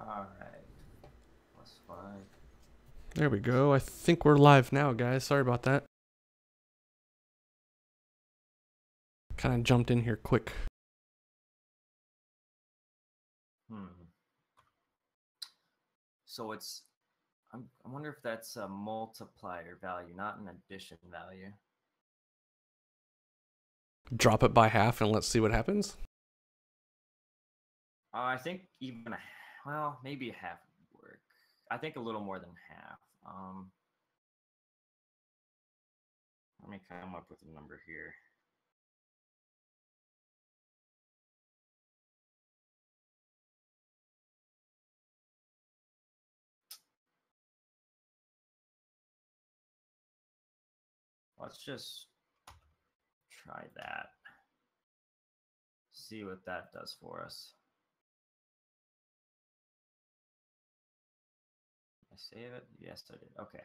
Alright. Plus five. There we go. I think we're live now, guys. Sorry about that. Kind of jumped in here quick. Hmm. So it's. I'm, I wonder if that's a multiplier value, not an addition value. Drop it by half and let's see what happens. Uh, I think even a, well, maybe half would work. I think a little more than half. Um, let me come up with a number here. Let's just try that. See what that does for us. Save it? Yes, I did. Okay.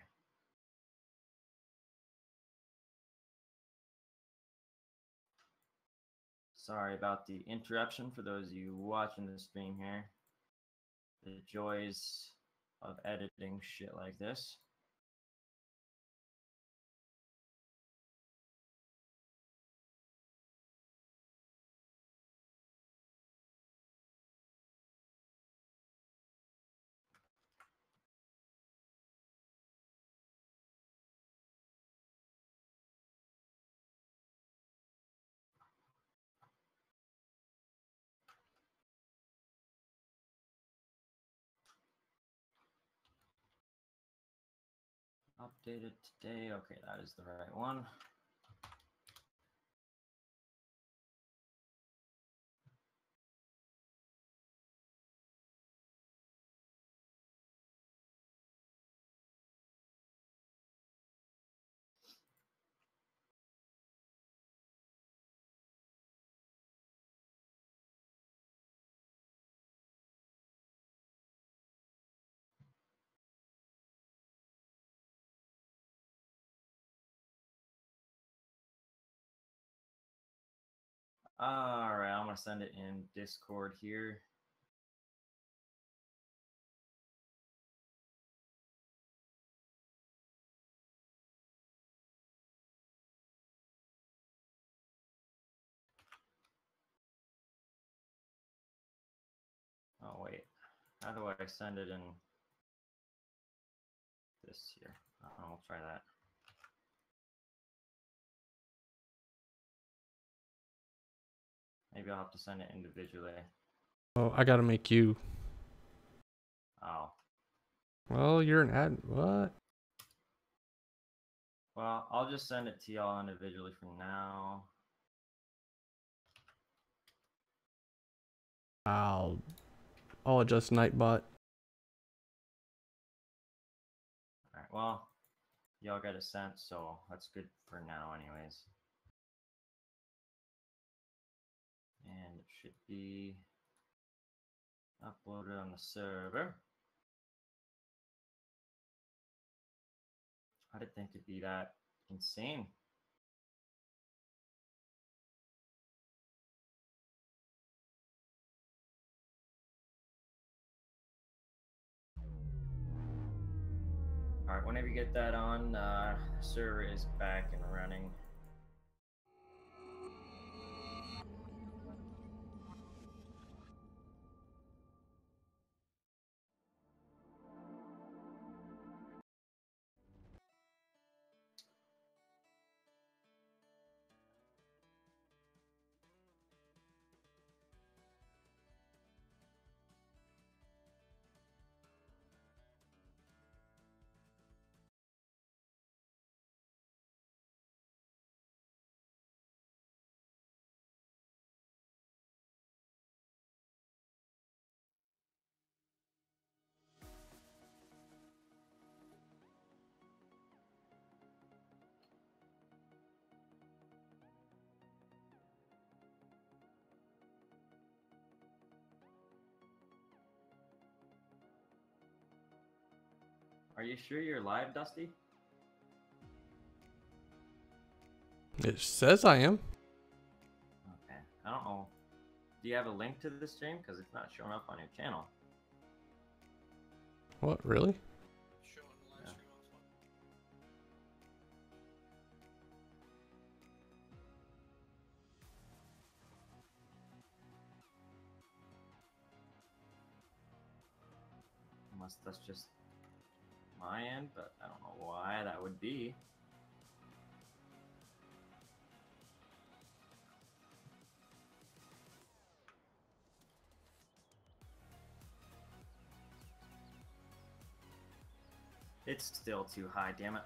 Sorry about the interruption for those of you watching the stream here. The joys of editing shit like this. Today. Okay, that is the right one. All right, I'm gonna send it in Discord here. Oh wait, how do I send it in this here? Uh, I'll try that. Maybe I'll have to send it individually. Oh, I gotta make you. Oh, Well, you're an ad. What? well, I'll just send it to y'all individually for now. I'll. I'll adjust Nightbot. All right, well, y'all got a sent, so that's good for now, anyways. Should be uploaded on the server. I didn't think it'd be that insane. All right, whenever you get that on, uh, server is back and running. Are you sure you're live, Dusty? It says I am. Okay. I don't know. Do you have a link to the stream? Because it's not showing up on your channel. What, really? Showing Yeah. Unless that's just my end, but I don't know why that would be. It's still too high, damn it.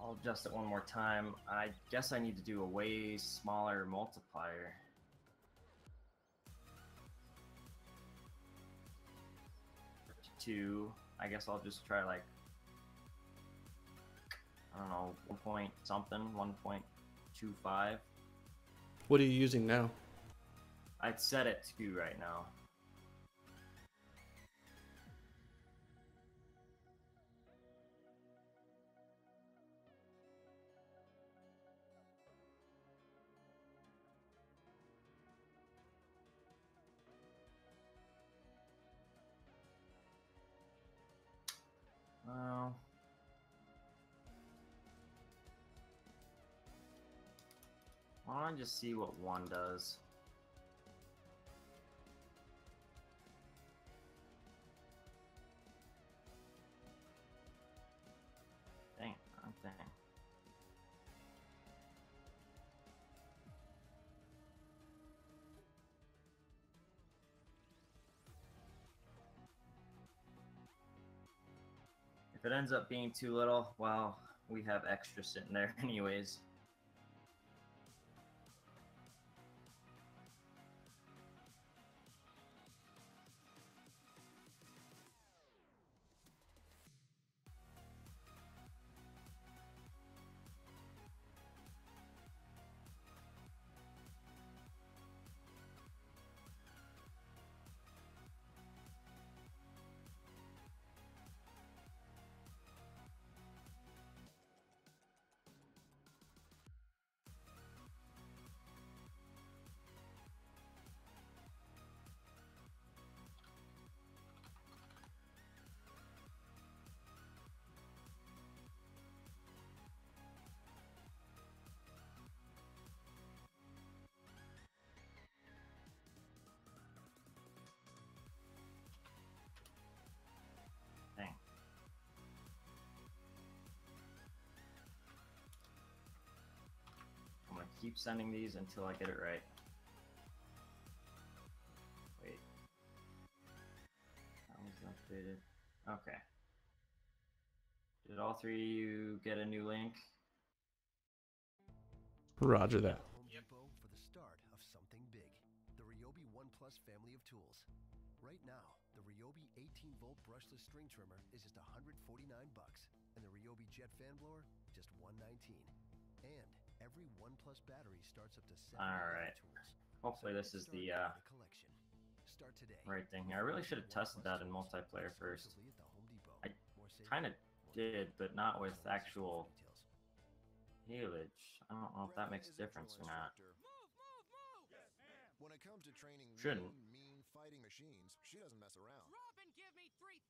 I'll adjust it one more time. I guess I need to do a way smaller multiplier. Two. I guess I'll just try like I don't know, one point something, one point two five. What are you using now? I'd set it to right now. Well, why don't I just see what one does? If it ends up being too little, well, we have extra sitting there anyways. Keep sending these until I get it right. Wait. That was updated. Okay. Did all three of you get a new link? Roger that. Yep. For the start of something big. The Ryobi One Plus family of tools. Right now, the Ryobi 18 volt brushless string trimmer is just 149 bucks, and the Ryobi Jet fan blower just 119. And every One Plus battery starts up to seven Alright. tools. Hopefully So this is the uh, a collection. Start today. right thing here. I really should have tested that in multiplayer first. exclusively at the Home Depot. I Kinda did, but not with Call us for actual details. haylage. I don't know if that makes a difference or not. When it comes to training Shouldn't. mean, mean fighting machines, she doesn't mess around. Robin, give me 3000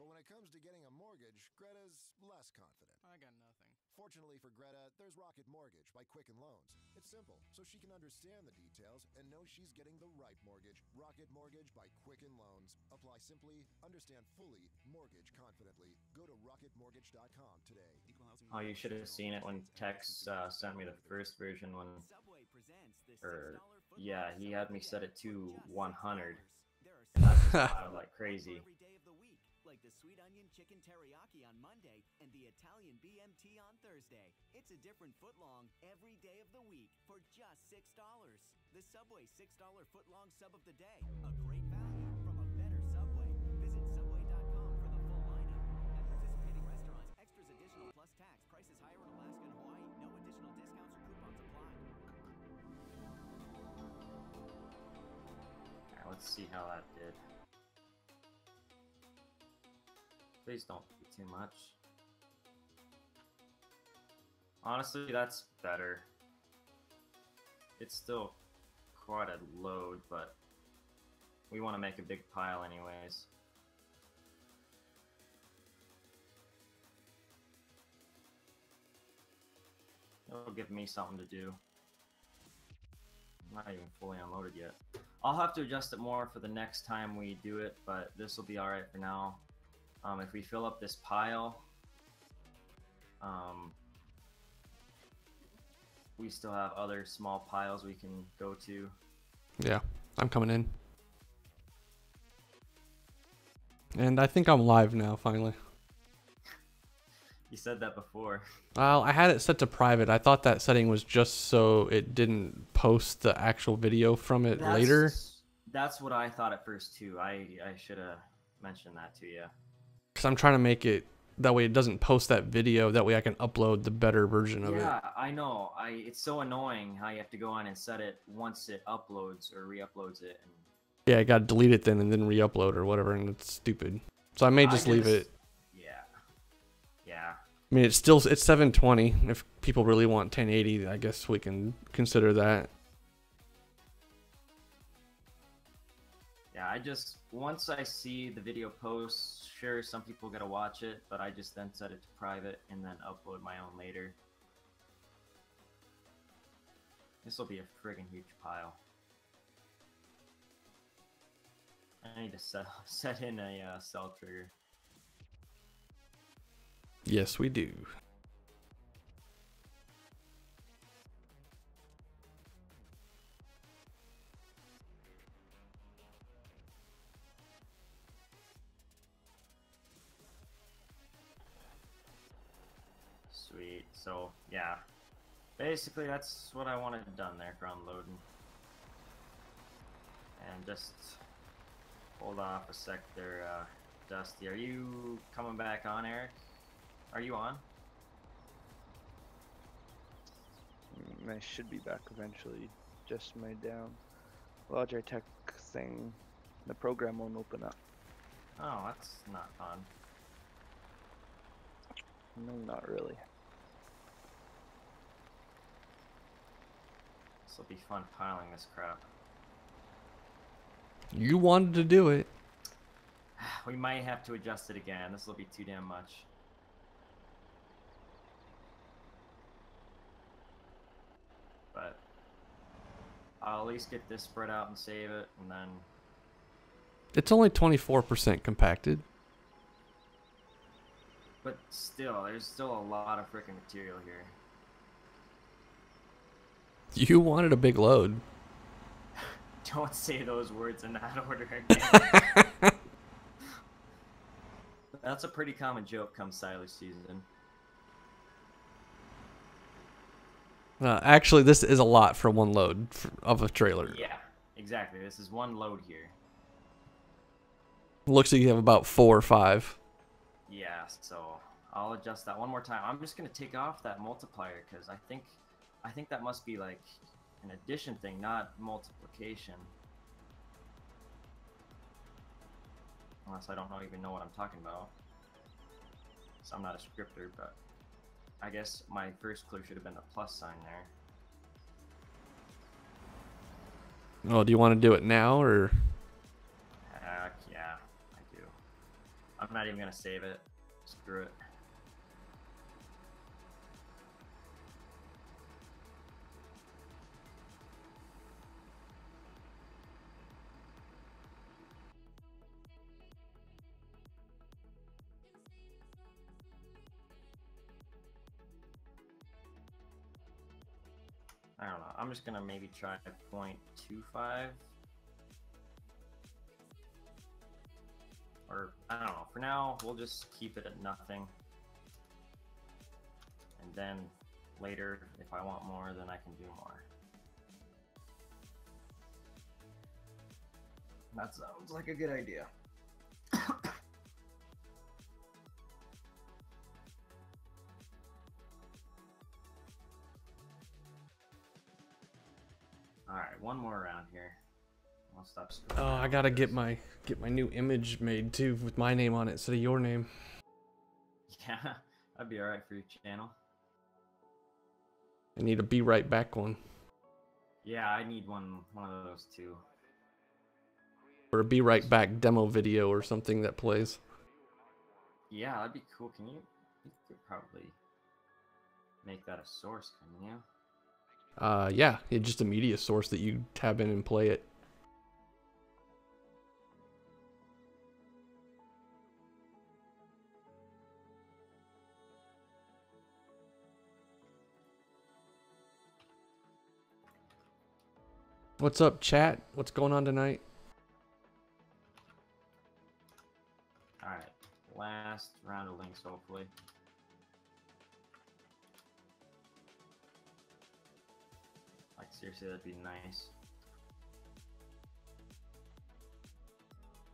But when it comes to getting a mortgage, Greta's less confident. I got nothing. Fortunately for Greta, there's Rocket Mortgage by Quicken Loans. It's simple, so she can understand the details and know she's getting the right mortgage. Rocket Mortgage by Quicken Loans. Apply simply, understand fully, mortgage confidently. Go to rocketmortgage.com today. Oh, you should have seen it when Tex uh, sent me the first version when Subway presents the Or, yeah, he had me set it to 100. $6. There are and that just specials filed like crazy. The sweet onion chicken teriyaki on Monday and the Italian BMT on Thursday. It's a different footlong every day of the week for just $6. The Subway $6 footlong sub of the day. A great value from a better Subway. Visit subway.com for the full lineup. At participating restaurants, extras additional plus tax. Prices higher in Alaska and Hawaii. No additional discounts or coupons apply. Alright, let's see how that did. Please don't do too much. Honestly, that's better. It's still quite a load, but we want to make a big pile anyways. It'll give me something to do. I'm not even fully unloaded yet. I'll have to adjust it more for the next time we do it, but this will be alright for now. Um, if we fill up this pile, um, we still have other small piles we can go to. Yeah, I'm coming in. And I think I'm live now, finally. You said that before. Well, I had it set to private. I thought that setting was just so it didn't post the actual video from it later. That's- That's what I thought at first too. I I should have mentioned that to you. Because I'm trying to make it that way it doesn't post that video. That way I can upload the better version of Yeah, it. Yeah i know. I it's so annoying how you have to go on and set it once it uploads or re-uploads it. And Yeah, I got to delete it then and then re-upload or whatever, and it's stupid. So I may I just leave it. Yeah. Yeah. I mean, it's still it's 720. If people really want 1080, I guess we can consider that. Yeah, I just once I see the video posts, sure some people gotta watch it, but I just then set it to private and then upload my own later. This will be a friggin' huge pile. I need to set set in a uh, cell trigger. Yes, we do. Sweet. So yeah, basically that's what I wanted done there for loading. And just hold off a sec there, uh, Dusty. Are you coming back on, Eric? Are you on? Mm, I should be back eventually. Just my down. Logitech thing. The program won't open up. Oh, that's not fun. No, not really. This will be fun piling this crap. You wanted to do it. We might have to adjust it again. This will be too damn much. But I'll at least get this spread out and save it, and then It's only 24% compacted. But still, there's still a lot of freaking material here. You wanted a big load. Don't say those words in that order again. That's a pretty common joke come silage season. Uh, actually, this is a lot for one load of a trailer. Yeah, exactly. This is one load here. Looks like you have about four or five. Yeah, so I'll adjust that one more time. I'm just gonna take off that multiplier because I think, I think that must be like an addition thing, not multiplication. Unless I don't know, even know what I'm talking about. So I'm not a scripter, but I guess my first clue should have been the plus sign there. Oh, do you want to do it now or? Heck yeah, I do. I'm not even gonna save it. Screw it. I'm just gonna maybe try 0.25. Or, I don't know. For now, we'll just keep it at nothing. And then later, if I want more, then I can do more. That sounds like a good idea. Alright, one more round here. I'll stop Oh, I gotta get my get my new image made too with my name on it instead of your name. Yeah, that'd be alright for your channel. I need a be right back one. Yeah, I need one one of those too. Or a be right back demo video or something that plays. Yeah, that'd be cool. Can you? You could probably make that a source, couldn't you? Uh, yeah, it's just a media source that you tab in and play it. What's up, chat? What's going on tonight? All right, last round of links, hopefully. Seriously, that'd be nice.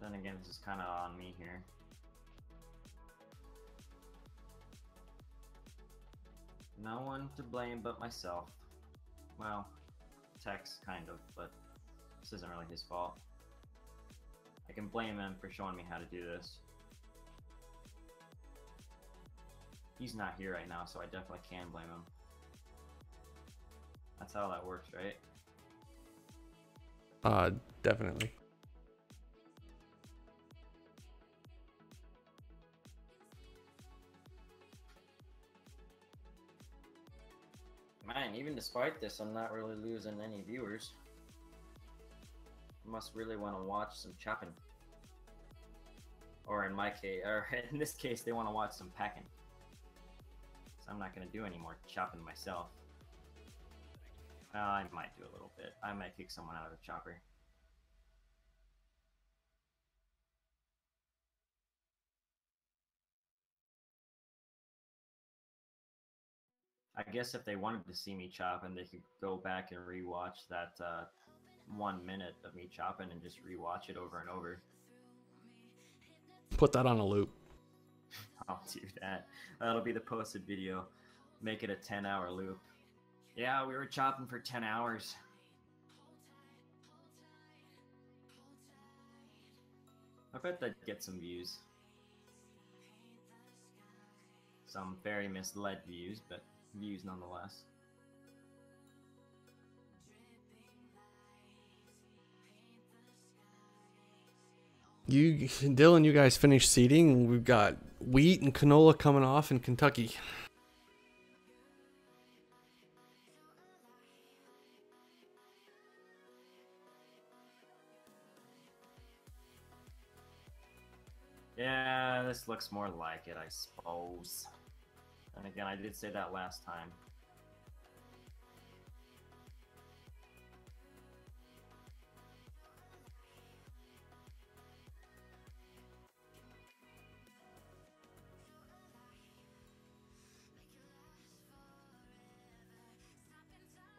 Then again, this is kind of on me here. No one to blame but myself. Well, Tex kind of, but this isn't really his fault. I can blame him for showing me how to do this. He's not here right now, so I definitely can blame him. That's how that works, right? Uh, definitely. Man, even despite this, I'm not really losing any viewers. Must really want to watch some chopping. Or in my case, or in this case, they want to watch some packing. So I'm not going to do any more chopping myself. Uh, I might do a little bit. I might kick someone out of the chopper. I guess if they wanted to see me chopping, they could go back and rewatch that uh, one minute of me chopping and just rewatch it over and over. Put that on a loop. I'll do that. That'll be the posted video. Make it a 10 hour loop. Yeah, we were chopping for 10 hours. I bet that'd get some views. Some very misled views, but views nonetheless. You, Dylan, you guys finished seeding. We've got wheat and canola coming off in Kentucky. Yeah, this looks more like it, I suppose. And again, I did say that last time.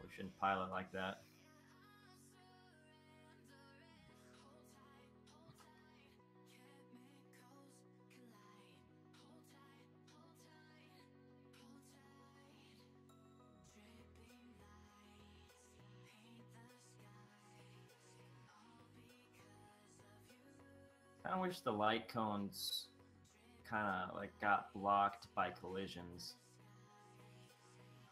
We shouldn't pile it like that. Of wish the light cones kind of like got blocked by collisions.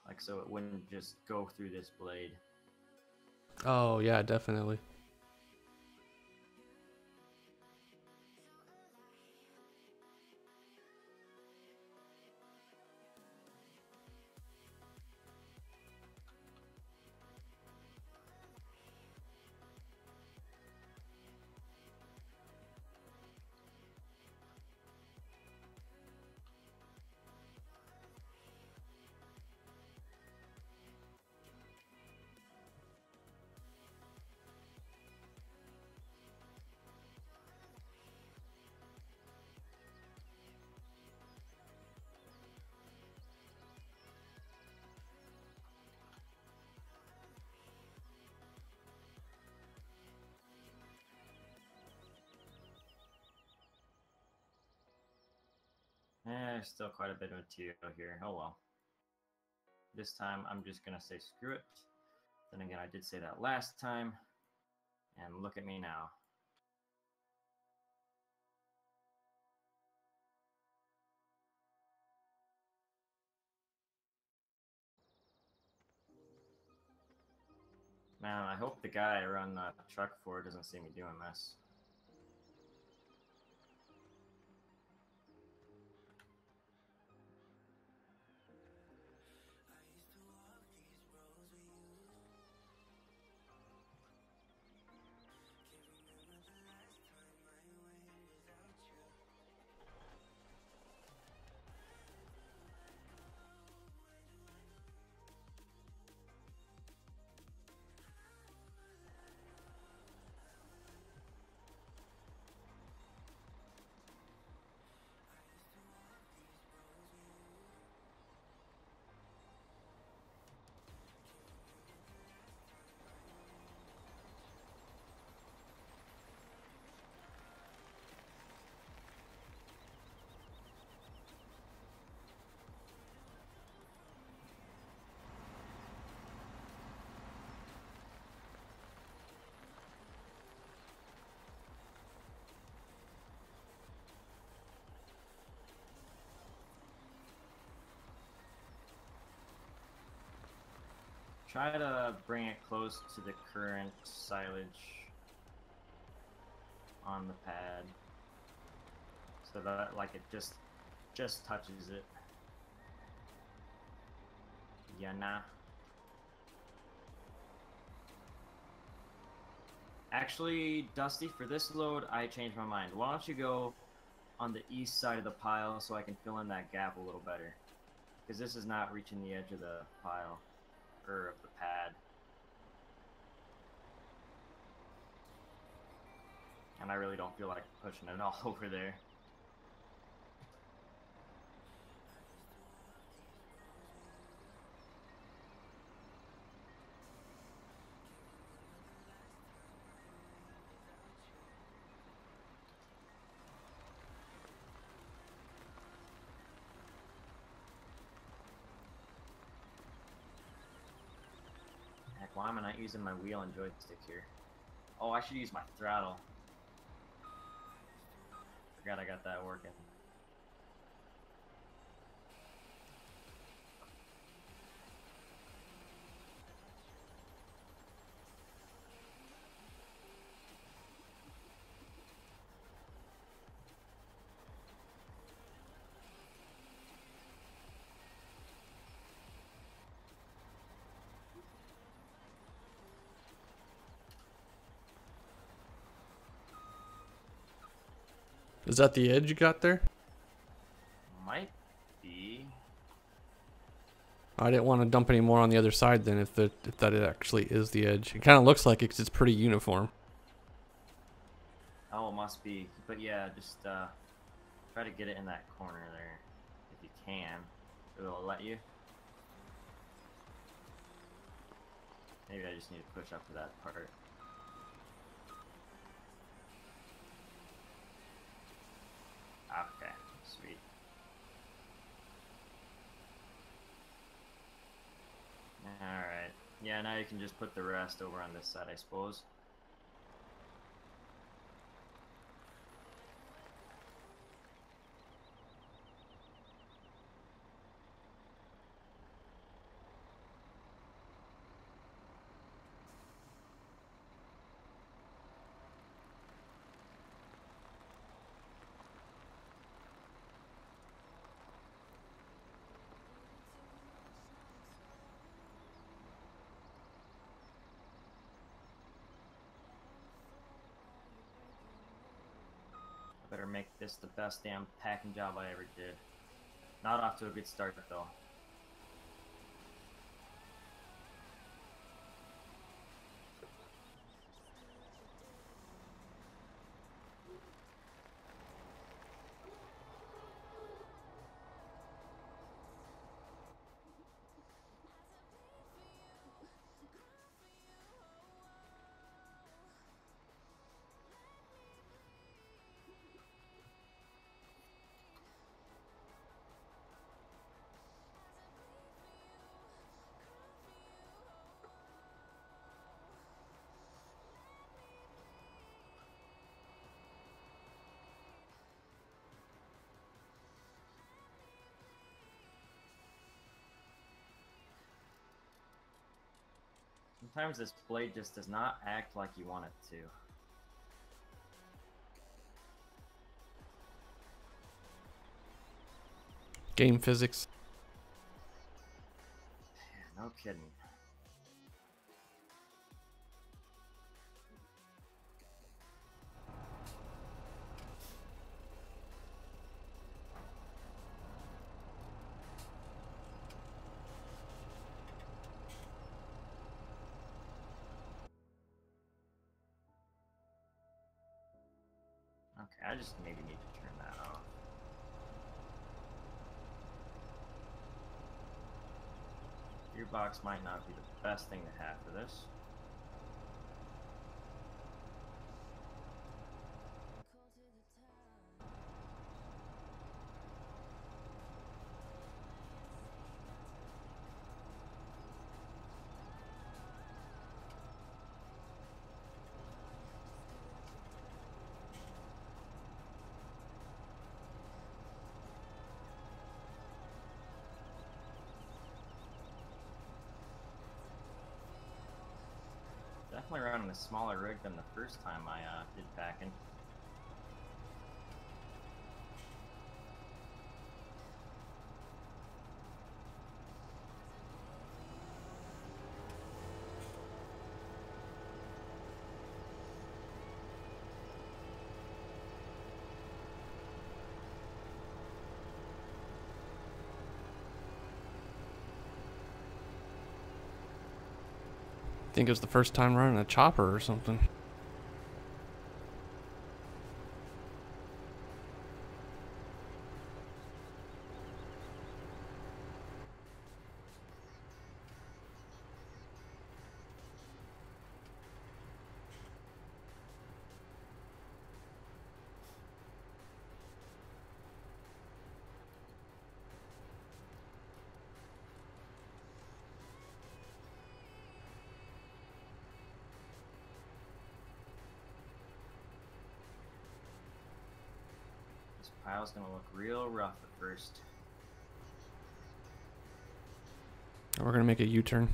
Like so it wouldn't just go through this blade. Oh yeah, definitely. There's still quite a bit of material here. Oh well. This time I'm just gonna say screw it. Then again, I did say that last time. And look at me now. Man, I hope the guy I run the truck for doesn't see me doing this. Try to bring it close to the current silage on the pad. So that like it just just touches it. Yeah, nah. Actually, Dusty, for this load, I changed my mind. Why don't you go on the east side of the pile so I can fill in that gap a little better? Because this is not reaching the edge of the pile or of the pad. And I really don't feel like pushing it all over there. Using my wheel and joystick here? Oh, I should use my throttle. Forgot I got that working. Is that the edge you got there? Might be. I didn't want to dump any more on the other side then if the if that it actually is the edge. It kind of looks like it 'cause it's pretty uniform. Oh, it must be. But yeah, just uh, try to get it in that corner there. If you can. It'll let you. Maybe I just need to push up to that part. Yeah, now you can just put the rest over on this side, I suppose. This the best damn packing job I ever did. Not off to a good start though. Sometimes this blade just does not act like you want it to. Game physics. No kidding. Might not be the best thing to have for this. Definitely running a smaller rig than the first time I uh, did packing. Think it was the first time running a chopper or something. Real rough at first. We're gonna make a U-turn.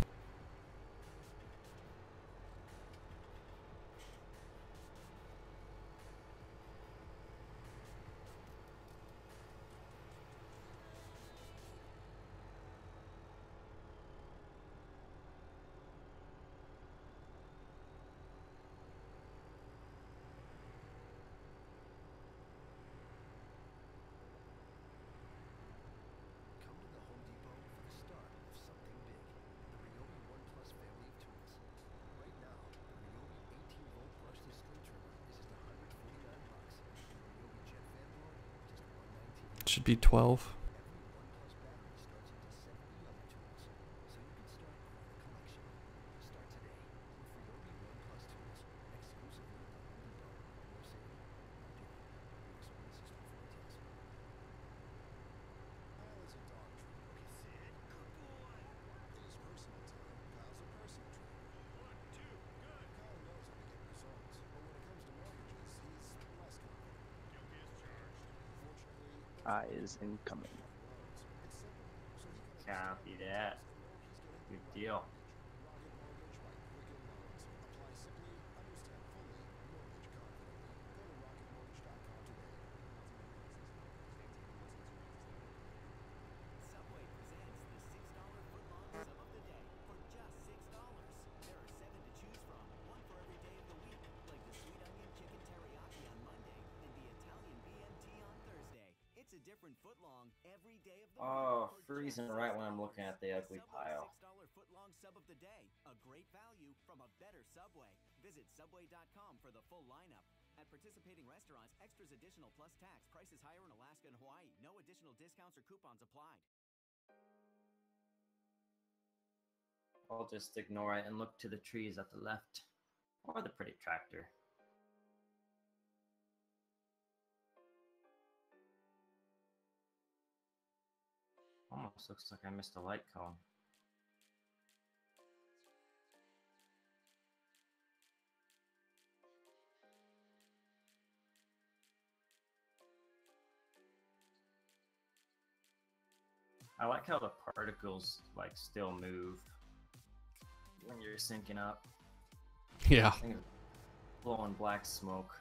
Come to the Home Depot for the start of something big. The Ryobi One Plus family of tools. Right now, the Ryobi 18 volt brushless string trimmer is just 149 bucks. And the Ryobi Jet Fan Blower just 119. Should be 12. Every One Plus battery starts into 70 other tools, so you can start quite a collection. Start today with Ryobi One Plus tools, exclusively at the Home Depot. More saving, more doing. Explain system for details. Kyle is a dog trainer. In his personal time, Kyle's a personal trainer. Kyle knows how to get results, but when it comes to mortgages, he's less confident. Fortunately, Eyes incoming. Copy that. Good deal. Different footlong every day of the Oh, freezing right when I'm looking at the ugly pile. $6 footlong sub of the day. A great value from a better Subway. Visit subway.com for the full lineup. At participating restaurants, extras additional plus tax. Prices higher in Alaska and Hawaii. No additional discounts or coupons applied. I'll just ignore it and look to the trees at the left. Or the pretty tractor. Almost looks like I missed a light cone. I like how the particles like still move. when you're syncing up. Yeah. I think it's blowing black smoke.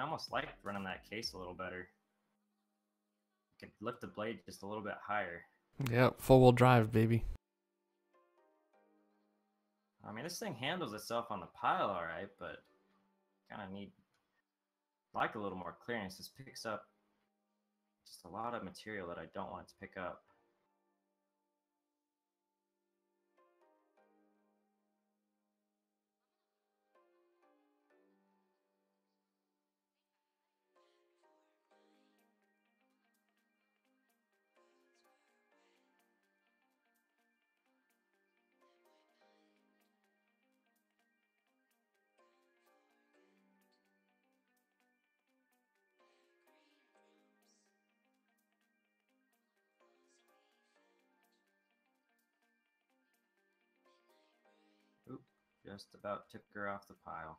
I almost like running that case a little better. Could lift the blade just a little bit higher. Yeah, four wheel drive, baby. I mean, this thing handles itself on the pile all right, but kind of need like a little more clearance. This picks up just a lot of material that I don't want it to pick up. Just about took her off the pile.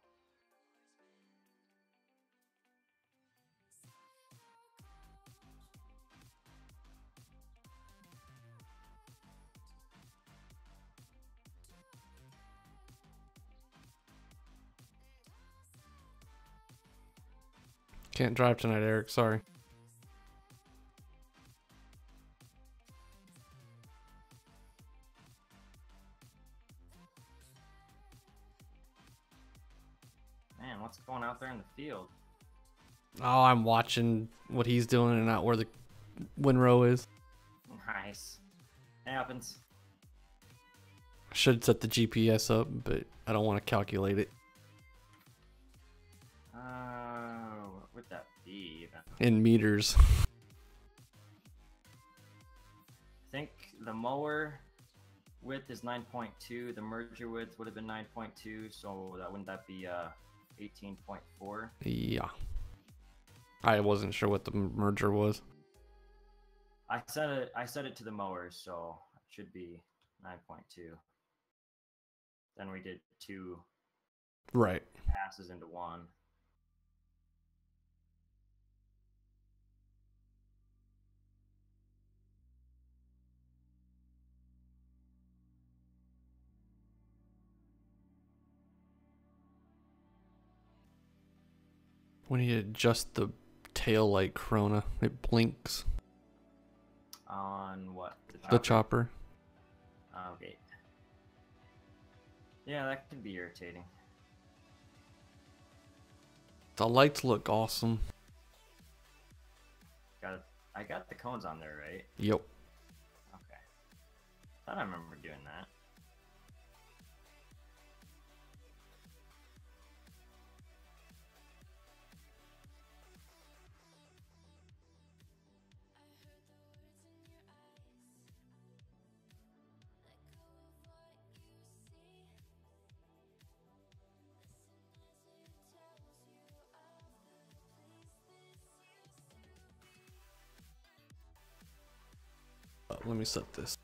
Can't drive tonight, Eric. Sorry. Field? Oh, I'm watching what he's doing and not where the windrow is. Nice. Happens. I should set the GPS up, but I don't want to calculate it Uh, what would that be in meters. I think the mower width is 9.2. The merger width would have been 9.2. So that wouldn't that be uh 18.4? yeah. I wasn't sure what the merger was. I set it. I set it to the mower, so it should be 9.2. Then we did two Right. passes into one. We need to adjust the tail light Corona. It blinks. On what? The chopper. Okay. Oh, yeah, that can be irritating. The lights look awesome. Got I got the cones on there, right? Yep. Okay. Thought I remember doing that. Let me set this.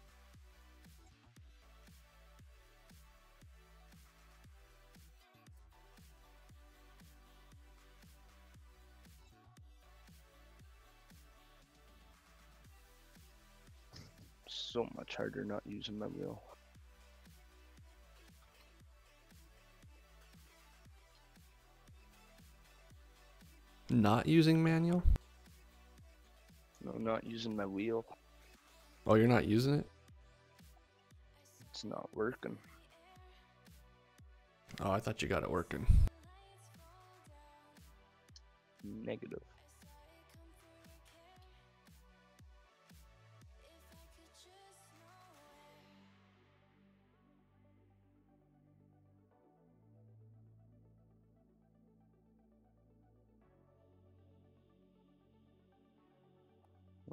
so much harder not using my wheel. Not using manual? No, not using my wheel. Oh, you're not using it? It's not working. Oh, I thought you got it working. Negative.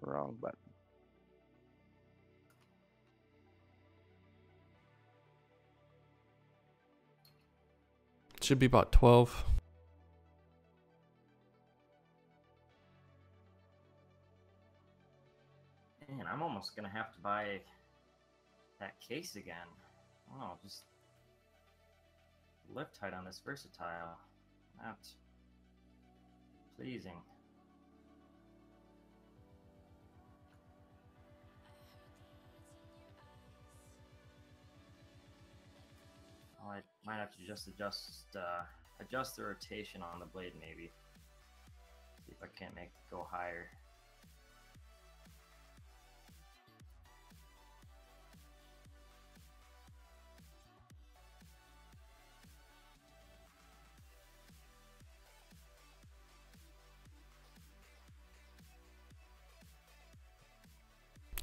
Wrong button. Should be about 12. Man, I'm almost gonna have to buy that case again. Oh, just lift tight on this versatile. Not pleasing. Might have to just adjust uh, adjust the rotation on the blade maybe. See if I can't make it go higher.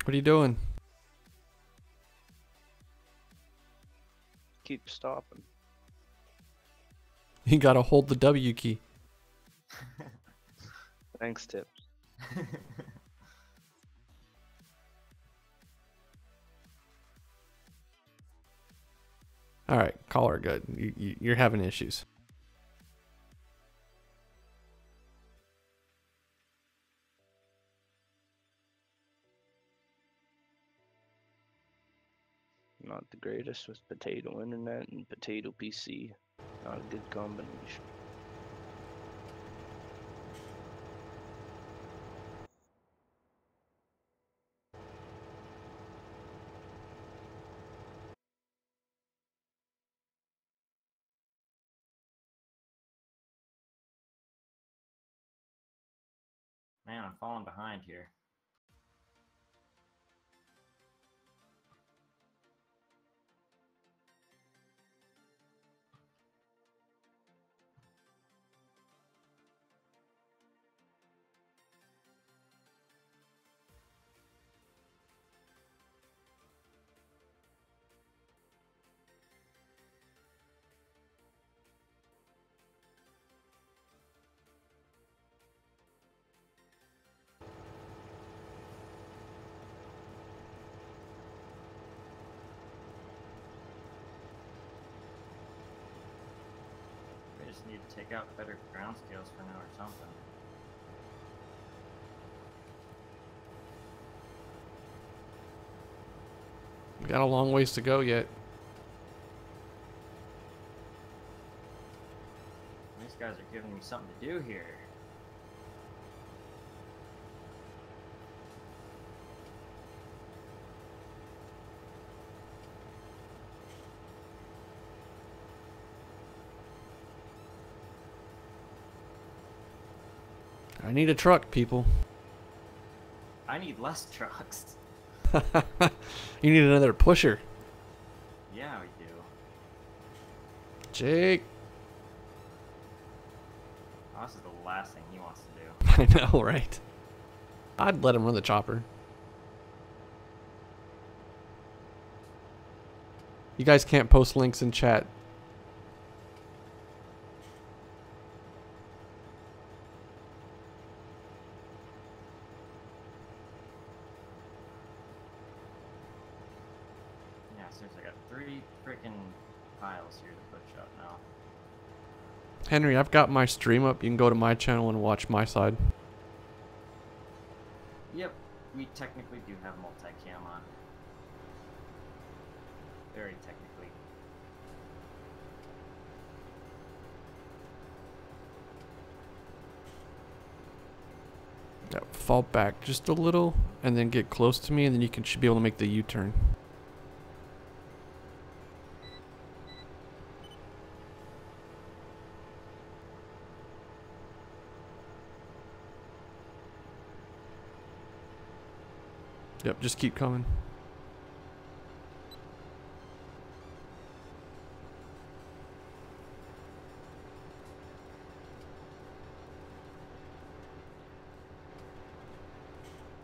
What are you doing? Keep stopping. You gotta hold the W key. Thanks, tips. All right, call her good. You, you, you're having issues. Not the greatest with potato internet and potato PC. Not a good combination. Man, I'm falling behind here. Take out better ground scales for now or something. We got a long ways to go yet. These guys are giving me something to do here. I need a truck, people. I need less trucks. you need another pusher. Yeah, we do. Jake. Oh, this is the last thing he wants to do. I know, right? I'd let him run the chopper. You guys can't post links in chat. Henry, I've got my stream up. You can go to my channel and watch my side. Yep, we technically do have multicam on. Very technically. Yeah, fall back just a little. and then get close to me, and then you can should be able to make the U-turn. Yep, just keep coming.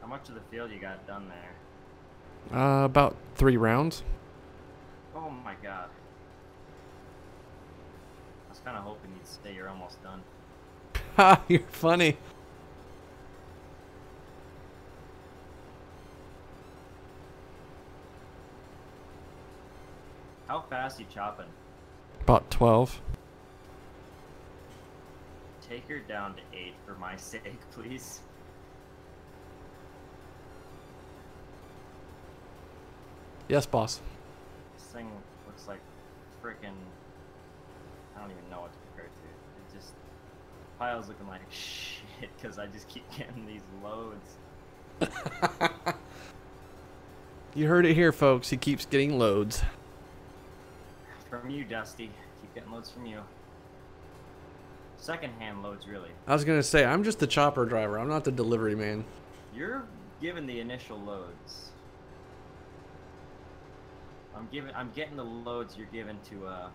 How much of the field you got done there? Uh, about three rounds. Oh my god. I was kind of hoping you'd say you're almost done. Ha, you're funny. Fast you chopping? About 12. Take her down to eight for my sake, please. Yes, boss. This thing looks like freaking. I don't even know what to compare it to. It just pile's looking like shit because I just keep getting these loads. You heard it here, folks. He keeps getting loads. From you, Dusty. Keep getting loads from you. Secondhand loads, really. I was gonna say I'm just the chopper driver. I'm not the delivery man. You're giving the initial loads. I'm giving. I'm getting the loads you're giving to uh,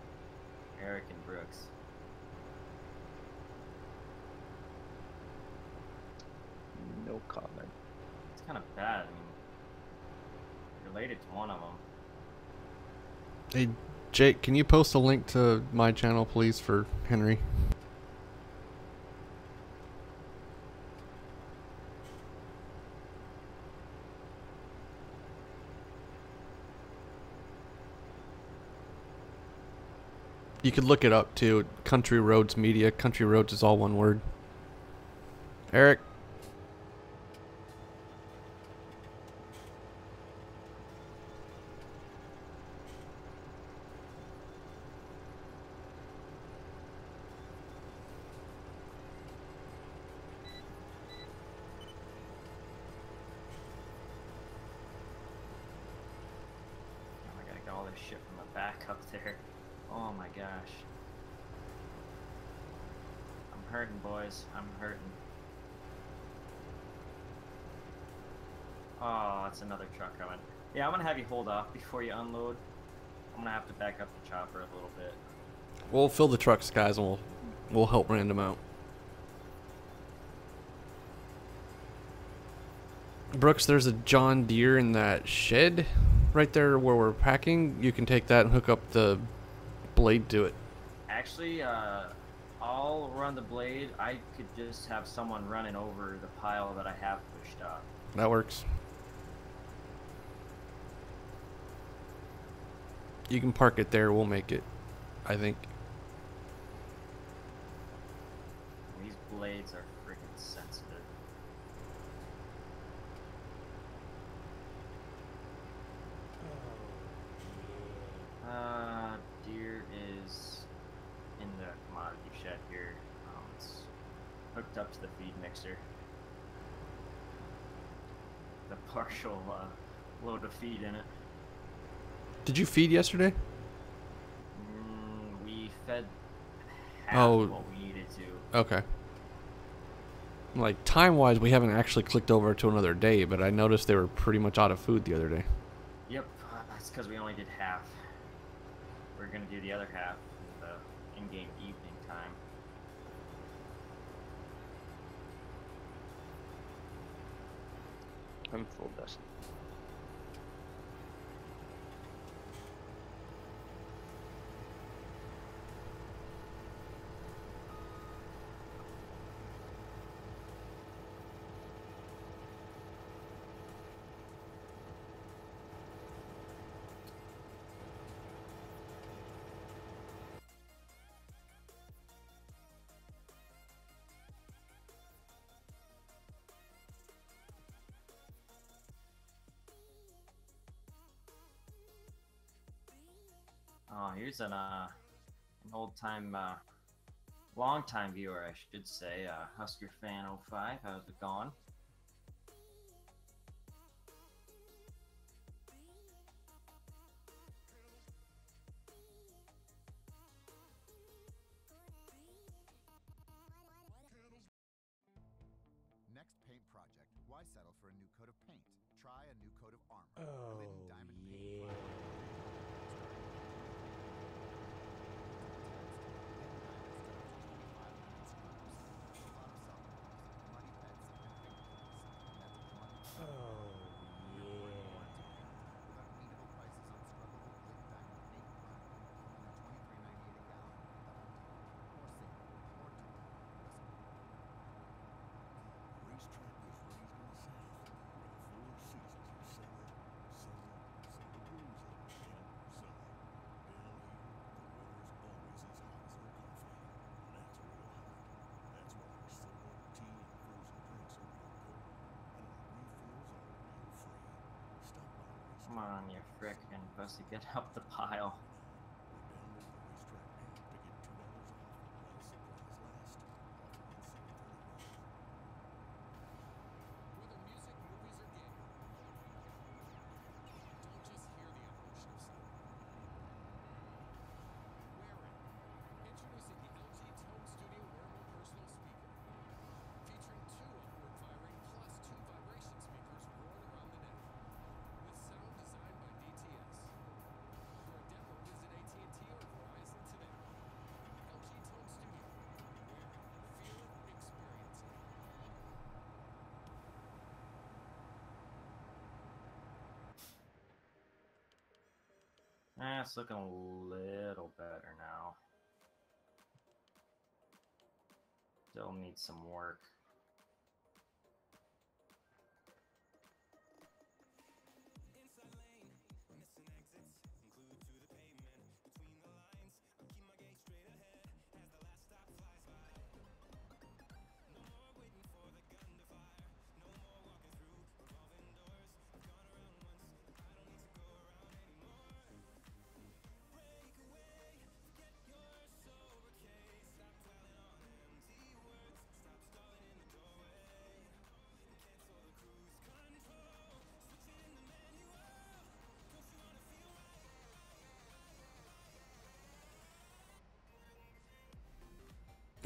Eric and Brooks. No comment. It's kind of bad. I mean, related to one of them. Hey, Jake, can you post a link to my channel, please, for Henry? You could look it up too. Country Roads Media. Country Roads is all one word. Eric, Oh, I gotta get all this shit from the back up there. Oh my gosh. I'm hurting, boys. I'm hurting. Oh, that's another truck coming. Yeah, I'm gonna have you hold off before you unload. I'm gonna have to back up the chopper a little bit. We'll fill the trucks, guys, and we'll we'll help random out. Brooks, there's a John Deere in that shed right there where we're packing. You can take that and hook up the blade to it. Actually, uh, I'll run the blade. I could just have someone running over the pile that I have pushed up. That works. You can park it there. We'll make it. I think. These blades are freaking sensitive. Uh, deer is in the commodity shed here. Um, it's hooked up to the feed mixer. The partial uh, load of feed in it. Did you feed yesterday? Mm, we fed half Oh. what we needed to. Okay. Like time wise, we haven't actually clicked over to another day, but I noticed they were pretty much out of food the other day. Yep, uh, that's because we only did half. We're gonna do the other half in the in-game evening time. I'm full dust. Oh, here's an uh, an old time, uh, long time viewer, I should say. Uh, Husker fan 05. How's it going? Frickin' pussy, get up the pile. Eh, it's looking a little better now. Still needs some work.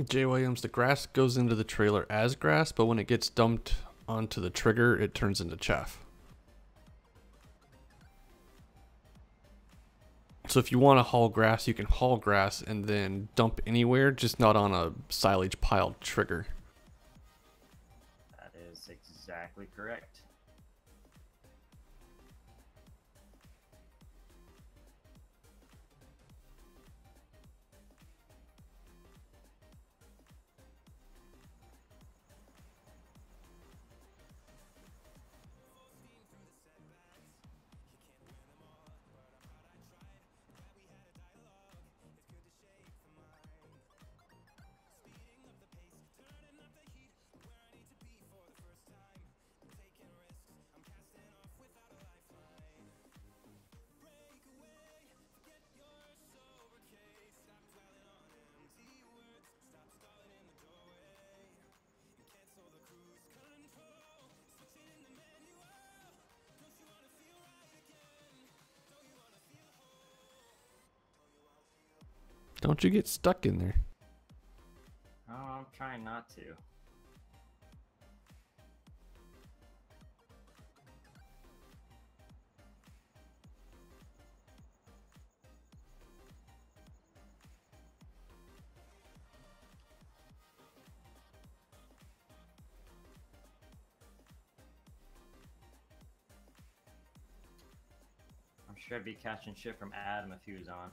Jay Williams, the grass goes into the trailer as grass, but when it gets dumped onto the trigger, it turns into chaff. So if you want to haul grass, you can haul grass and then dump anywhere, just not on a silage piled trigger. That is exactly correct. Don't you get stuck in there. Oh, I'm trying not to. I'm sure I'd be catching shit from Adam if he was on.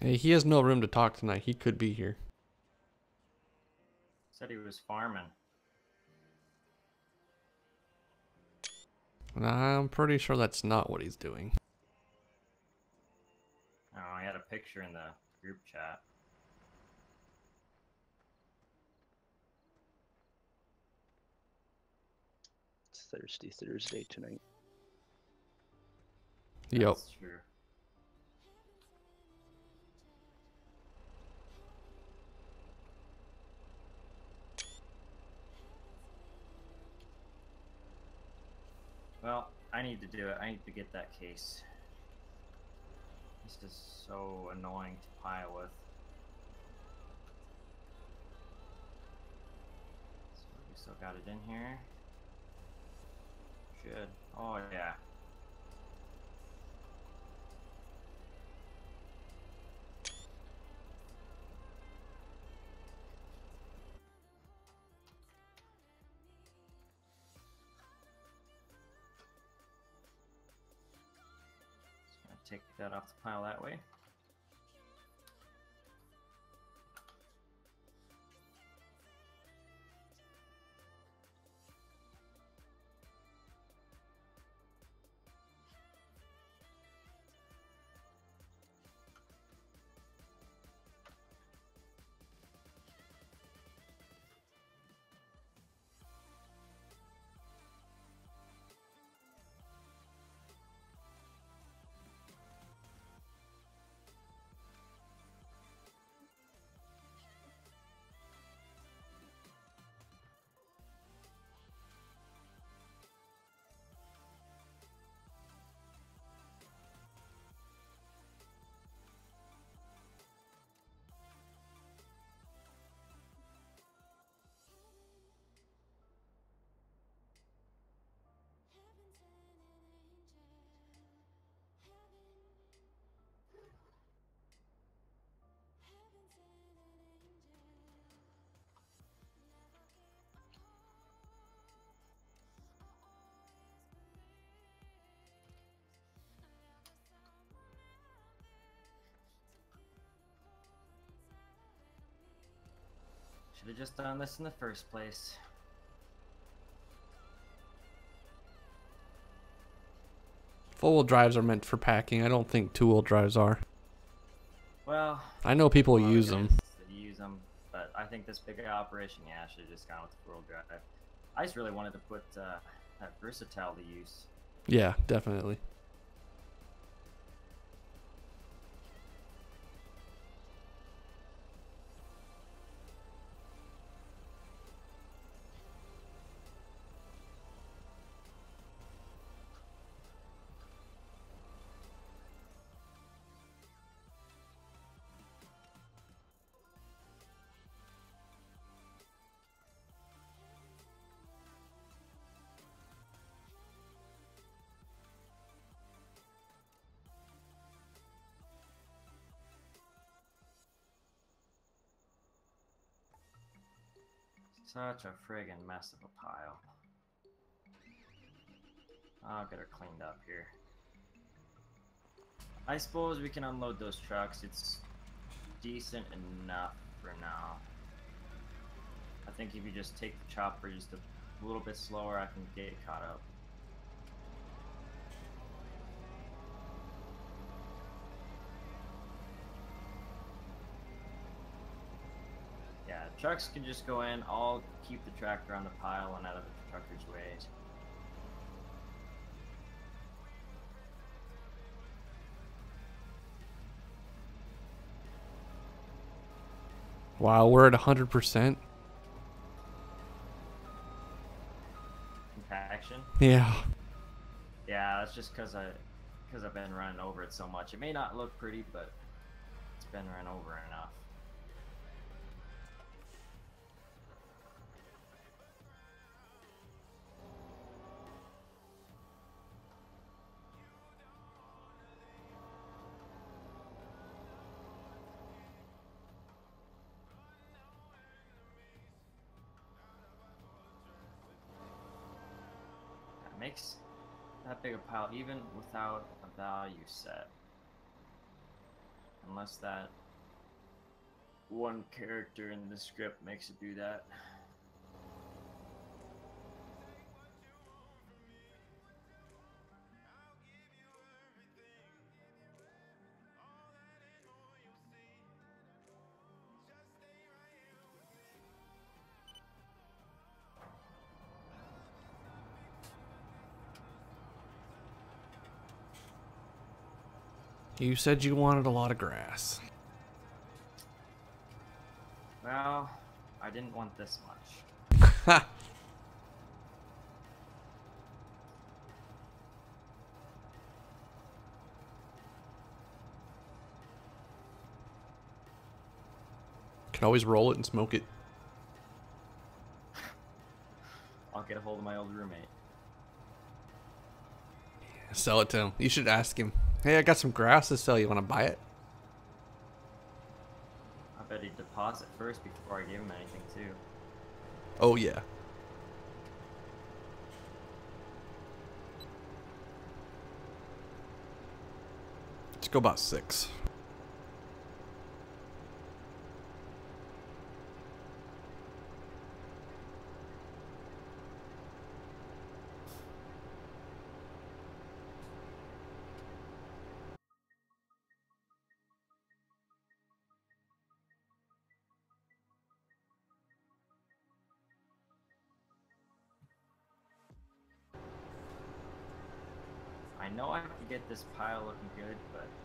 Hey, he has no room to talk tonight. He could be here. Said he was farming. And I'm pretty sure that's not what he's doing. Oh, I had a picture in the group chat. It's Thirsty Thursday tonight. Yep. That's true. Well, I need to do it. I need to get that case. This is so annoying to pile with. So we still got it in here. Should. Oh yeah. Take that off the pile that way. Should have just done this in the first place. Four wheel drives are meant for packing. I don't think two wheel drives are. Well, I know people use them. use them, but I think this bigger operation, yeah, should have just gone with the four wheel drive. I just really wanted to put uh, that versatile to use. Yeah, definitely. Such a friggin' mess of a pile. I'll get her cleaned up here. I suppose we can unload those trucks. It's decent enough for now. I think if you just take the chopper just a little bit slower, I can get caught up. Yeah, trucks can just go in. I'll keep the tractor on the pile and out of the trucker's way. Wow, we're at 100%. Compaction. Yeah. Yeah, that's just because I, because I've been running over it so much. It may not look pretty, but it's been run over enough. Makes that big a pile even without a value set. Unless that one character in the script makes it do that. You said you wanted a lot of grass. Well, I didn't want this much. Can always roll it and smoke it. I'll get a hold of my old roommate. Sell it to him. You should ask him. Hey, I got some grass to sell. You want to buy it? I bet he'd deposit first before I gave him anything too. Oh yeah. Let's go about six. This pile looking good, but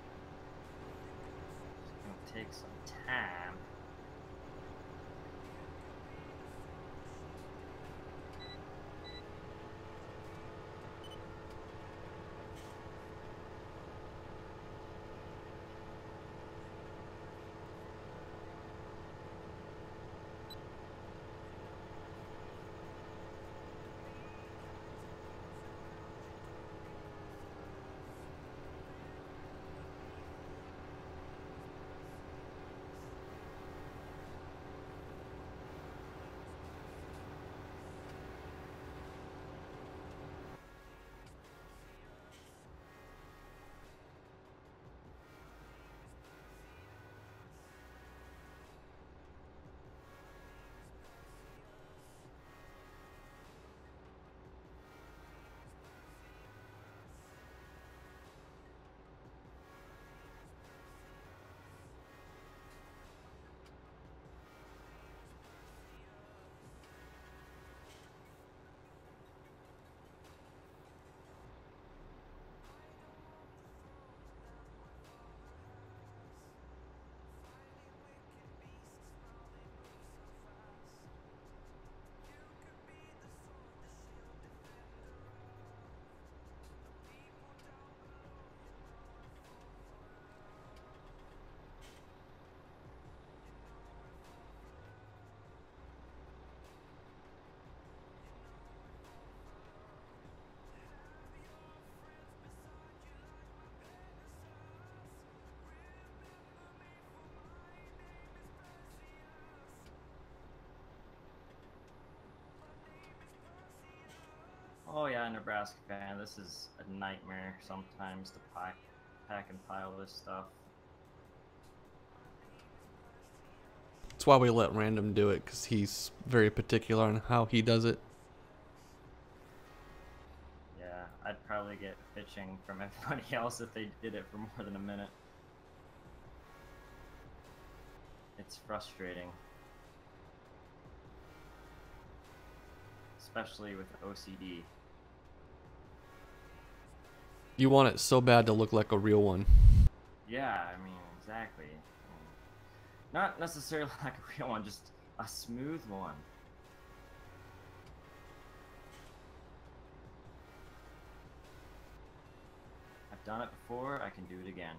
Oh yeah, Nebraska fan. This is a nightmare sometimes to pack, pack and pile this stuff. That's why we let random do it, because he's very particular on how he does it. Yeah, I'd probably get pitching from everybody else if they did it for more than a minute. It's frustrating. Especially with OCD. You want it so bad to look like a real one. Yeah, I mean, exactly. Not necessarily like a real one, just a smooth one. I've done it before, I can do it again.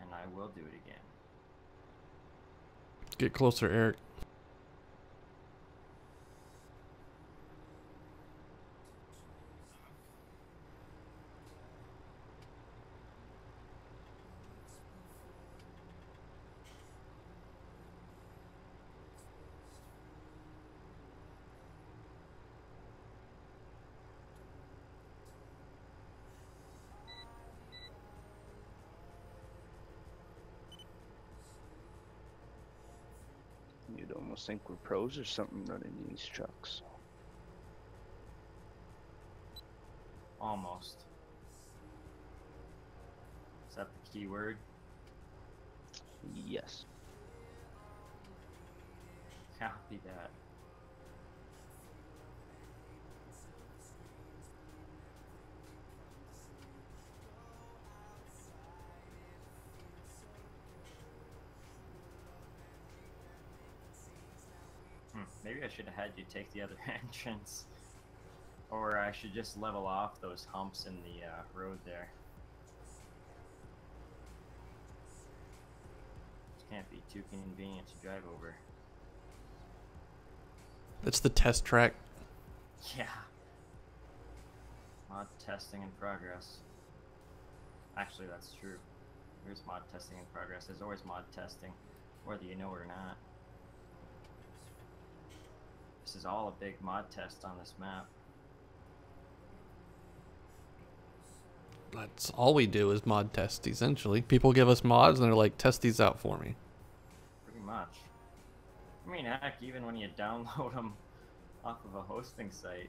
And I will do it again. Get closer, Eric. You'd almost think we're pros or something running these trucks. Almost. Is that the key word? Yes. Copy that. I should have had you take the other entrance. Or I should just level off those humps in the uh, road there. Can't be too convenient to drive over. That's the test track. Yeah. Mod testing in progress. Actually, that's true. There's mod testing in progress. There's always mod testing, whether you know it or not. This is all a big mod test on this map. That's all we do is mod test essentially. People give us mods and they're like, test these out for me. Pretty much. I mean, heck, even when you download them off of a hosting site,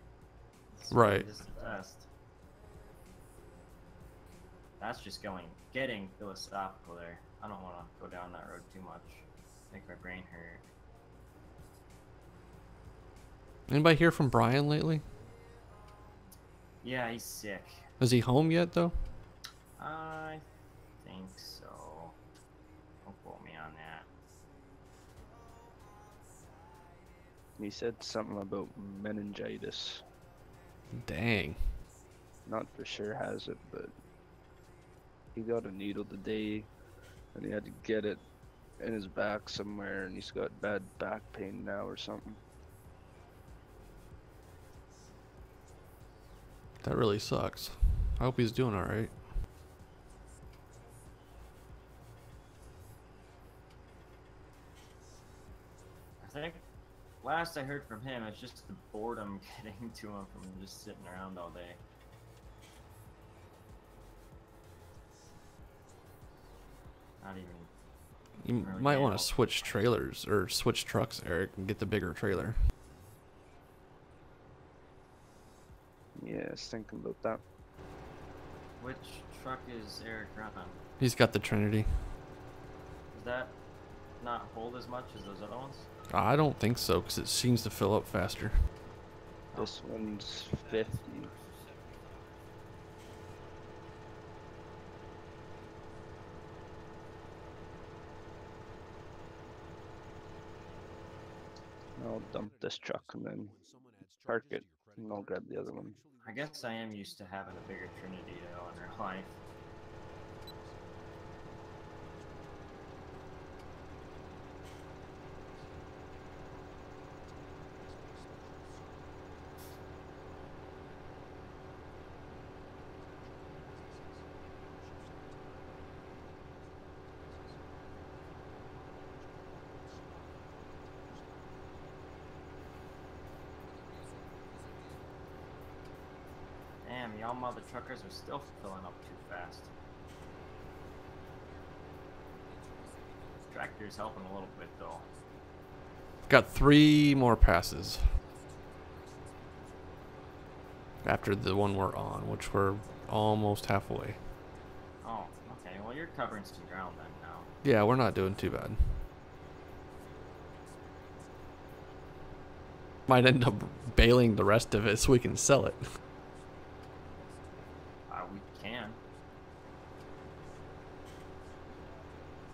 it's Right. Just a test. That's just going, getting philosophical there. I don't want to go down that road too much. Make my brain hurt. Anybody hear from Brian lately? Yeah, he's sick. Is he home yet though? I think so. Don't quote me on that. He said something about meningitis. Dang. Not for sure has it, but he got a needle today, and he had to get it in his back somewhere, and he's got bad back pain now or something. That really sucks. I hope he's doing alright. I think last I heard from him, it's just the boredom getting to him from just sitting around all day. Not even. You Really might want to switch trailers or switch trucks, Eric, and get the bigger trailer. Yeah, I was thinking about that. Which truck is Eric running? He's got the Trinity. Does that not hold as much as those other ones? I don't think so, because it seems to fill up faster. This one's 50. I'll dump this truck and then park it, and I'll grab the other one. I guess I am used to having a bigger Trinity though in real life. Y'all mother truckers are still filling up too fast. Tractor's helping a little bit though. Got three more passes. After the one we're on, which we're almost halfway. Oh, okay. Well, you're covering some ground then now. Yeah, we're not doing too bad. Might end up baling the rest of it so we can sell it. Uh, we can.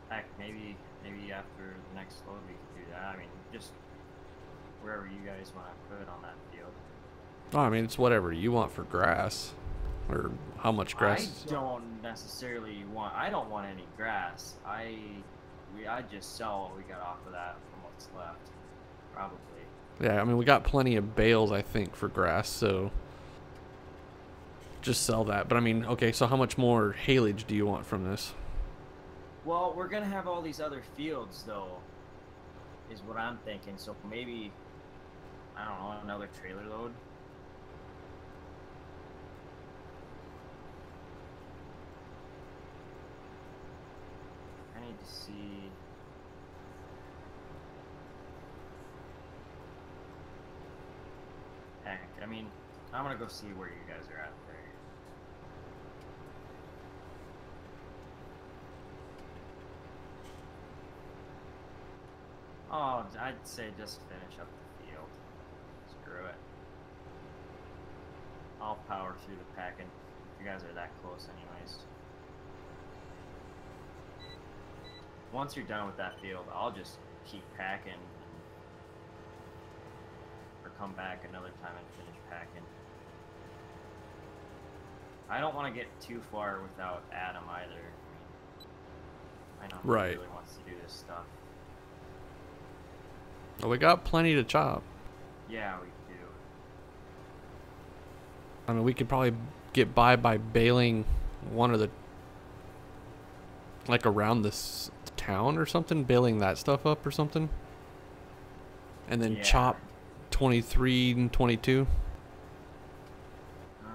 Heck, maybe maybe after the next load we could do that. I mean, just wherever you guys want to put on that field. Oh, I mean, it's whatever you want for grass, or how much grass. I don't necessarily want. I don't want any grass. I we I just sell what we got off of that from what's left, probably. Yeah, I mean, we got plenty of bales, I think, for grass, so just sell that. But I mean, okay, so how much more haylage do you want from this? Well, we're gonna have all these other fields though, is what I'm thinking. So maybe I don't know another trailer load. I need to see. Heck, I mean, I'm gonna go see where you guys are at there. Oh, I'd say just finish up Screw it. I'll power through the packing. If you guys are that close, anyways. Once you're done with that field, I'll just keep packing or come back another time and finish packing. I don't want to get too far without Adam either. I mean, I know he Right. really wants to do this stuff. Well, we got plenty to chop. Yeah, we. I mean, we could probably get by by baling one of the like around this town or something, baling that stuff up or something, and then Yeah. chop 23 and 22. Uh,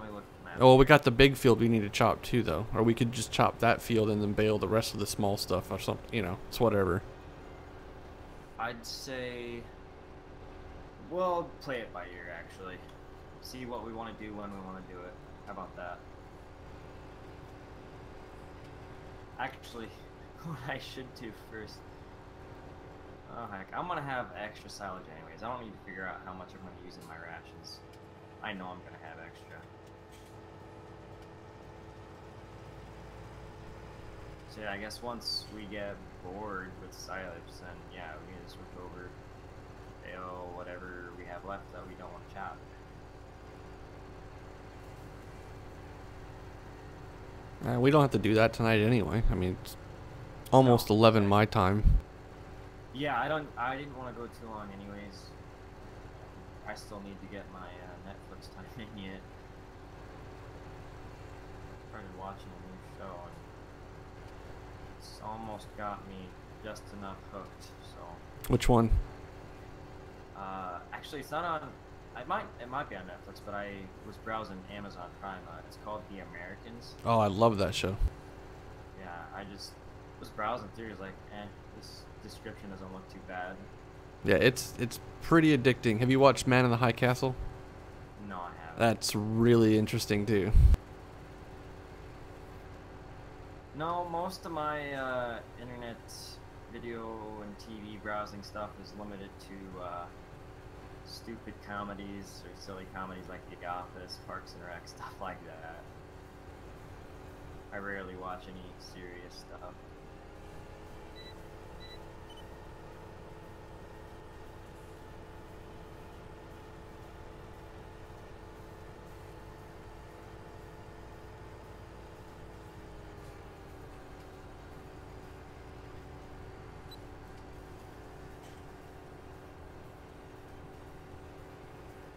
let me look at the map. Oh, we got the big field we need to chop too, though. Or we could just chop that field and then bale the rest of the small stuff or something. You know, it's whatever. I'd say we'll play it by ear actually. See what we want to do when we want to do it. How about that? Actually, what I should do first. Oh heck, I'm gonna have extra silage anyways. I don't need to figure out how much I'm gonna use in my rations. I know I'm gonna have extra. So yeah, I guess once we get bored with silage, then yeah, we can switch over bale whatever we have left that we don't want to chop. We don't have to do that tonight anyway. I mean, it's almost 11 my time. Yeah, I don't. I didn't want to go too long, anyways. I still need to get my uh, Netflix time in yet. Started watching a new show, and it's almost got me just enough hooked. So, Which one? uh, actually, it's not on. I might. It might be on Netflix, but I was browsing Amazon Prime. Uh, it's called The Americans. Oh, I love that show. Yeah, I just was browsing through. It's like, eh, this description doesn't look too bad. Yeah, it's it's pretty addicting. Have you watched Man in the High Castle? No, I haven't. That's really interesting too. No, most of my uh, internet video and TV browsing stuff is limited to uh, stupid comedies or silly comedies like The Office, Parks and Rec, stuff like that. I rarely watch any serious stuff.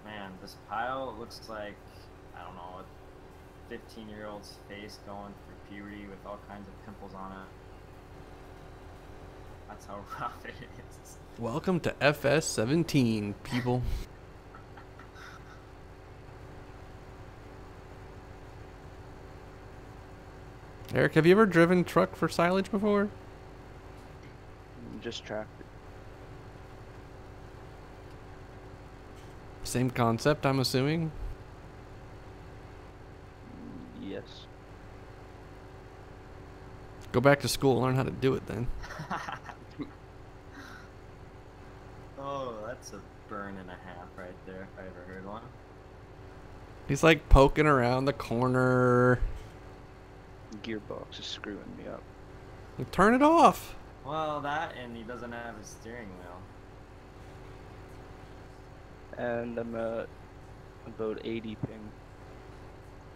Man, this pile looks like, I don't know, a 15 year old's face going through puberty with all kinds of pimples on it. That's how rough it is. Welcome to FS17, people. Eric, have you ever driven truck for silage before? Just tracked Same concept, I'm assuming. Yes. Go back to school and learn how to do it then. oh, that's a burn and a half right there, if I ever heard one. He's like poking around the corner. Gearbox is screwing me up. Turn it off. Well, that and he doesn't have his steering wheel. And I'm at about 80 ping.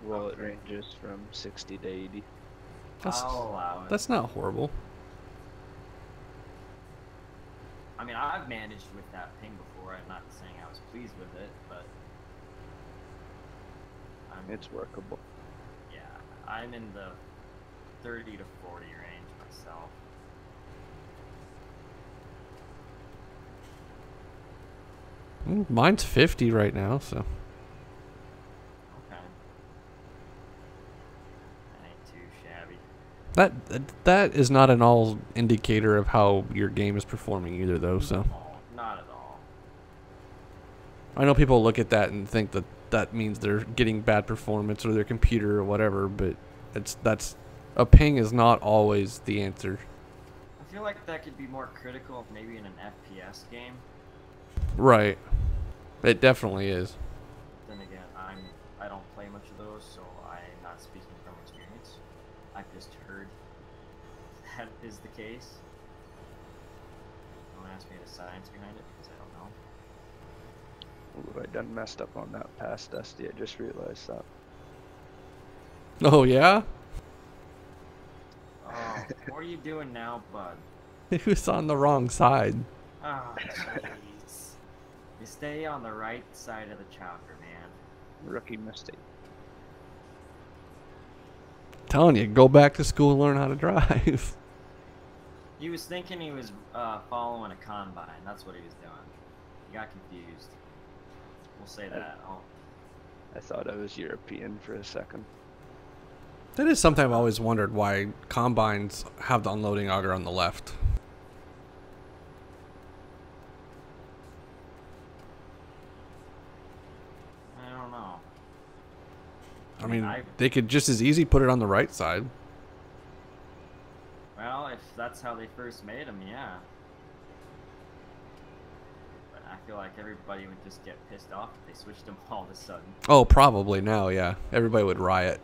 Well, it ranges from 60 to 80. That's I'll allow it. that's not horrible. I mean, I've managed with that ping before. I'm not saying I was pleased with it, but I'm, It's workable. yeah, I'm in the 30 to 40 range myself. Mine's 50 right now, so Okay. That ain't too shabby. that that- that is not an all indicator of how your game is performing either, though. So not at all. I know people look at that and think that that means they're getting bad performance or their computer or whatever, but it's that's a ping is not always the answer. I feel like that could be more critical maybe in an FPS game. Right. It definitely is. Then again, I'm I don't play much of those, so I'm not speaking from experience. I've just heard that is the case. Don't ask me the science behind it because I don't know. Ooh, I done messed up on that past Dusty. I just realized that. Oh yeah. Oh, what are you doing now, bud? He was on the wrong side. Ah, oh, jeez. You stay on the right side of the chopper, man. Rookie mistake. telling you, go back to school and learn how to drive. He was thinking he was uh, following a combine. That's what he was doing. He got confused. We'll say that. Oh, I thought I was European for a second. That is something I've always wondered why combines have the unloading auger on the left. I don't know. I mean, I- they could just as easy put it on the right side. Well, if that's how they first made them, yeah. But I feel like everybody would just get pissed off if they switched them all of a sudden. Oh, probably now, yeah. Everybody would riot.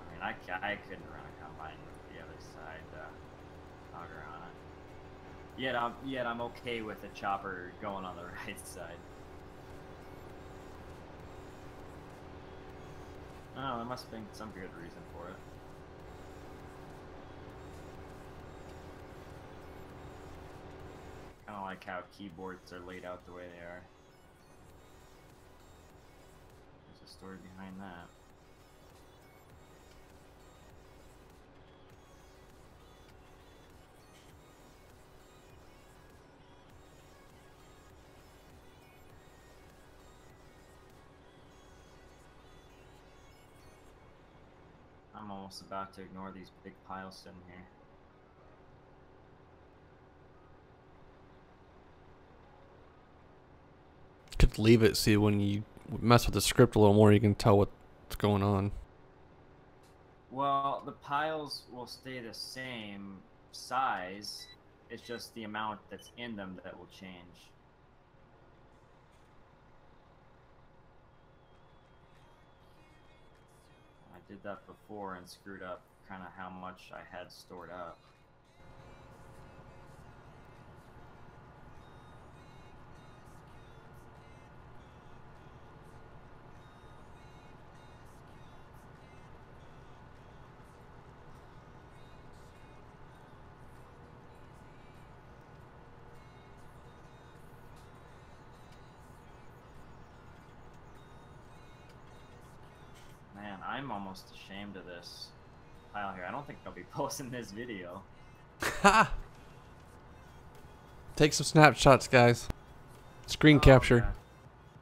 I mean, I, I couldn't run a combine with the other side uh, auger on it. Yet I'm yet I'm okay with the chopper going on the right side. I don't know, there must have been some good reason for it. Kind of like how keyboards are laid out the way they are. There's a story behind that. Almost about to ignore these big piles sitting here. Could leave it, see when you mess with the script a little more, you can tell what's going on. Well, the piles will stay the same size. It's just the amount that's in them that will change. Did that before and screwed up kind of how much I had stored up. I'm almost ashamed of this pile here. I don't think I'll be posting this video. Ha! Take some snapshots, guys. Screen Oh, capture.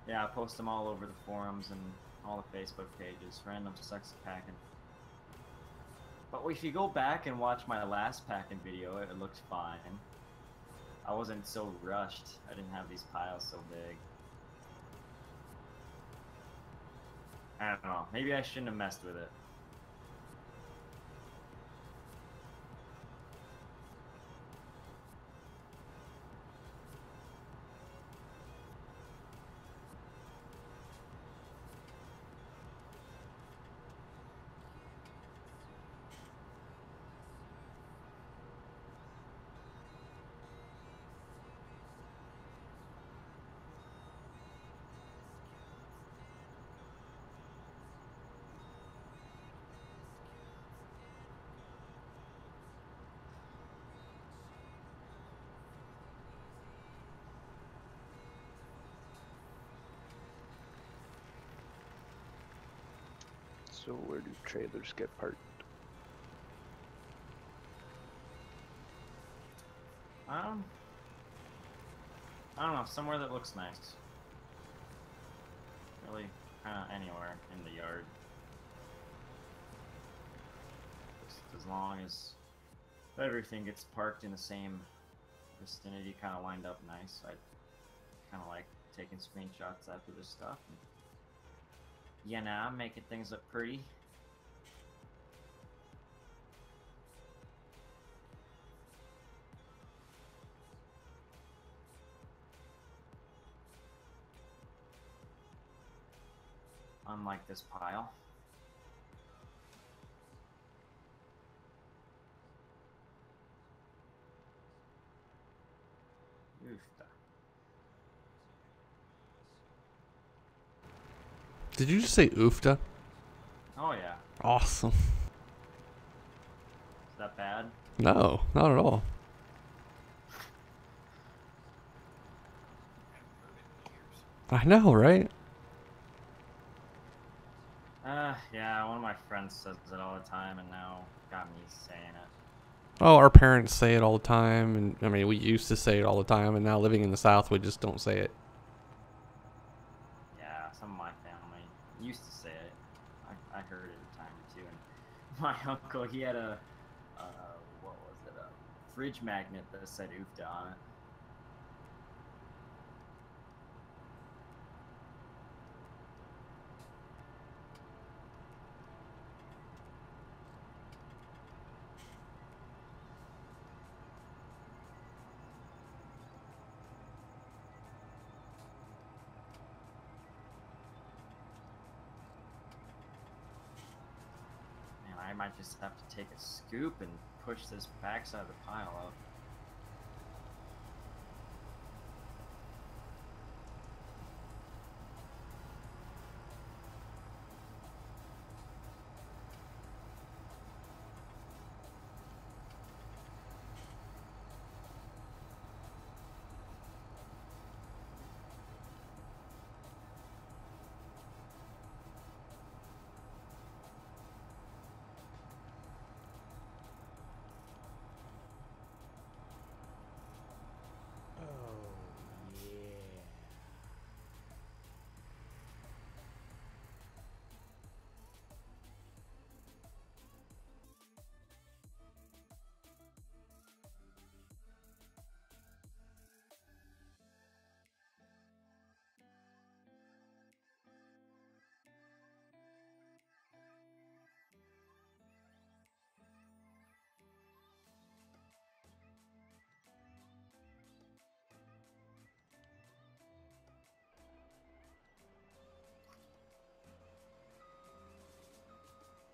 Yeah. yeah, I post them all over the forums and all the Facebook pages. Random sex packing. But if you go back and watch my last packing video, it looks fine. I wasn't so rushed. I didn't have these piles so big. I don't know. Maybe I shouldn't have messed with it. So where do trailers get parked? Um, I don't know. Somewhere that looks nice. Really, kind of anywhere in the yard. Just as long as everything gets parked in the same vicinity, kind of lined up nice. I kind of like taking screenshots after this stuff. You know, I'm making things look pretty. Unlike this pile. Did you just say oofta? Oh yeah. Awesome. Is that bad? No, not at all. I know, right? Uh, yeah, one of my friends says it all the time, and now got me saying it. Oh, our parents say it all the time, and I mean, we used to say it all the time, and now living in the South, we just don't say it. Yeah, some of my family used to say it. I, I heard it a time or two. And my uncle, he had a, uh, what was it, a fridge magnet that said "oofta" on it. Might just have to take a scoop and push this backside of the pile up.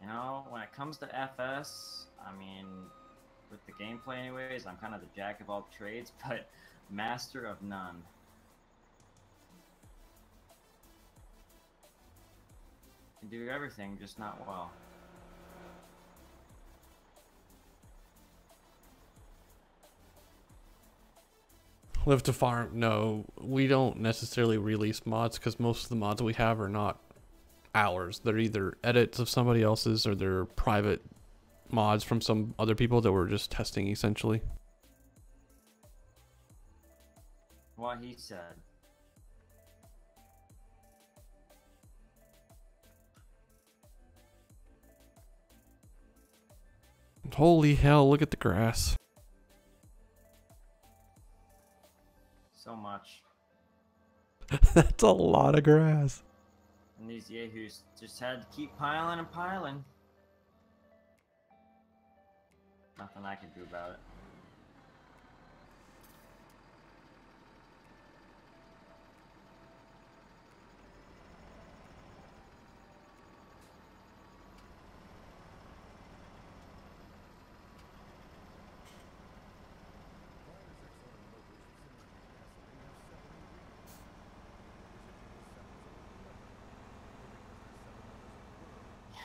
You know, when it comes to FS, I mean, with the gameplay, anyways, I'm kind of the jack of all trades, but master of none. Can do everything, just not well. Live to farm? No, we don't necessarily release mods because most of the mods we have are not ours. They're either edits of somebody else's or they're private mods from some other people that we're just testing essentially. What he said. Holy hell, look at the grass. So much. That's a lot of grass. And these yahoos just had to keep piling and piling. Nothing I can do about it.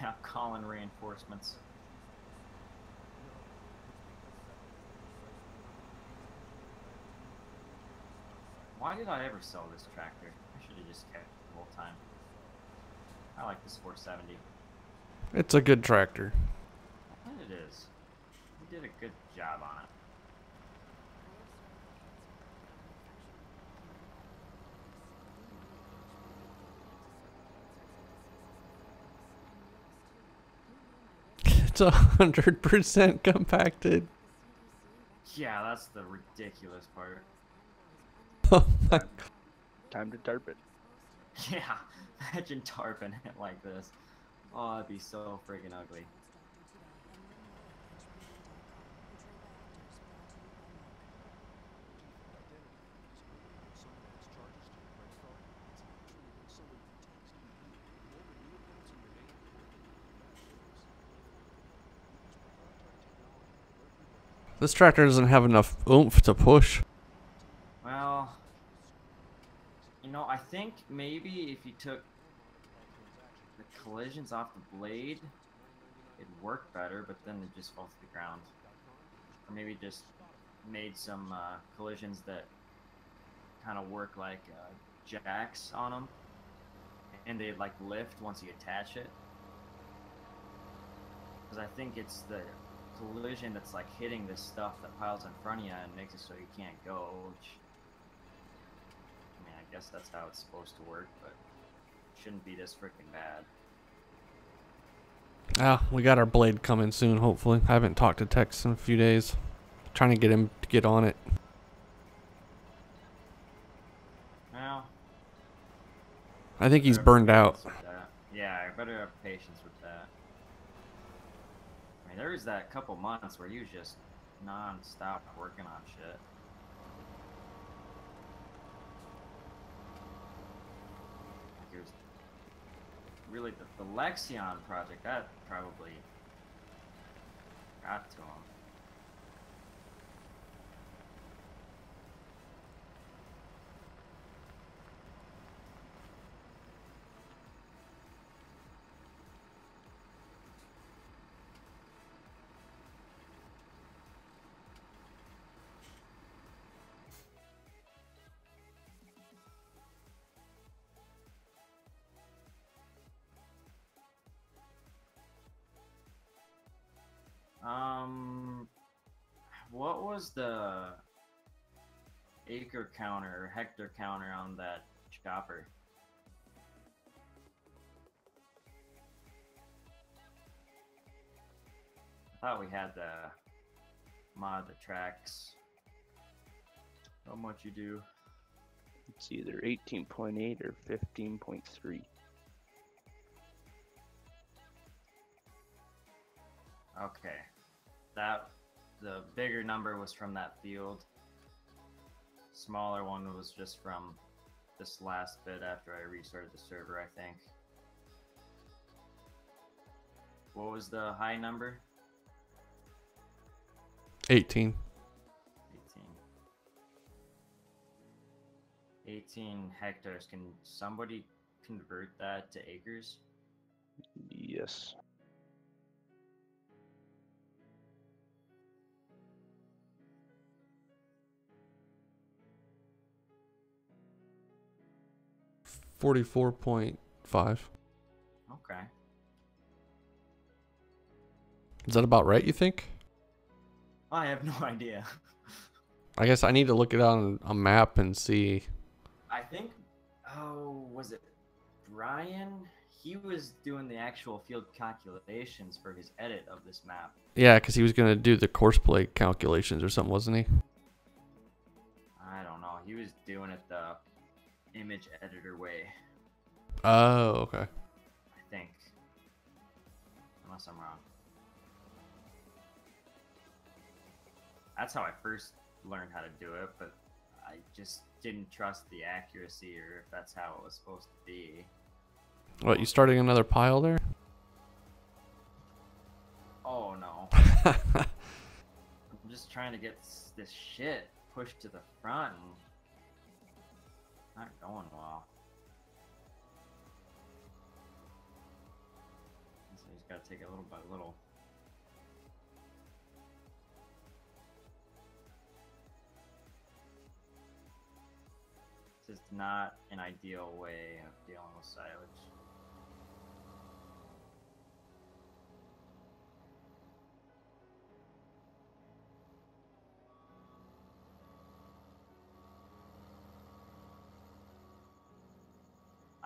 Yeah, calling reinforcements. Why did I ever sell this tractor? I should have just kept it the whole time. I like this 470. It's a good tractor. And it is. We did a good job on it. It's a hundred percent compacted. Yeah, that's the ridiculous part. Oh my Time to tarp it. Yeah, imagine tarping it like this. Oh, it'd be so friggin' ugly. This tractor doesn't have enough oomph to push. Well, you know, I think maybe if you took the collisions off the blade, it'd work better, but then it just falls to the ground. or maybe just made some uh, collisions that kind of work like uh, jacks on them, and they like lift once you attach it. Because I think it's the collision that's like hitting this stuff that piles in front of you and makes it so you can't go. Which, I mean, I guess that's how it's supposed to work, but it shouldn't be this freaking bad. Ah, we got our blade coming soon, hopefully. I haven't talked to Tex in a few days. Trying to get him to get on it. Well, I think he's burned out. patience with that. Yeah, I better have patience with that. Mean, there was that couple months where he was just non-stop working on shit. Like it was really the, the Lexion project that probably got to him. Was the acre counter or hectare counter on that chopper? I thought we had the mod the tracks. How much you do? It's either 18.8 or 15.3. Okay. That the bigger number was from that field. Smaller one was just from this last bit after I restarted the server, I think. What was the high number? 18. 18. 18 hectares. Can somebody convert that to acres? Yes. Forty-four point five. Okay. Is that about right? You think? I have no idea. I guess I need to look it on a map and see. I think, oh, was it Brian? He was doing the actual field calculations for his edit of this map. Yeah, because he was gonna do the Courseplay calculations or something, wasn't he? I don't know. He was doing it the image editor way, Oh, okay. I think. Unless I'm wrong. That's how I first learned how to do it, but I just didn't trust the accuracy or if that's how it was supposed to be. What? You starting another pile there? Oh no. I'm just trying to get this shit pushed to the front and not going well. So you just gotta take it little by little. This is not an ideal way of dealing with silage.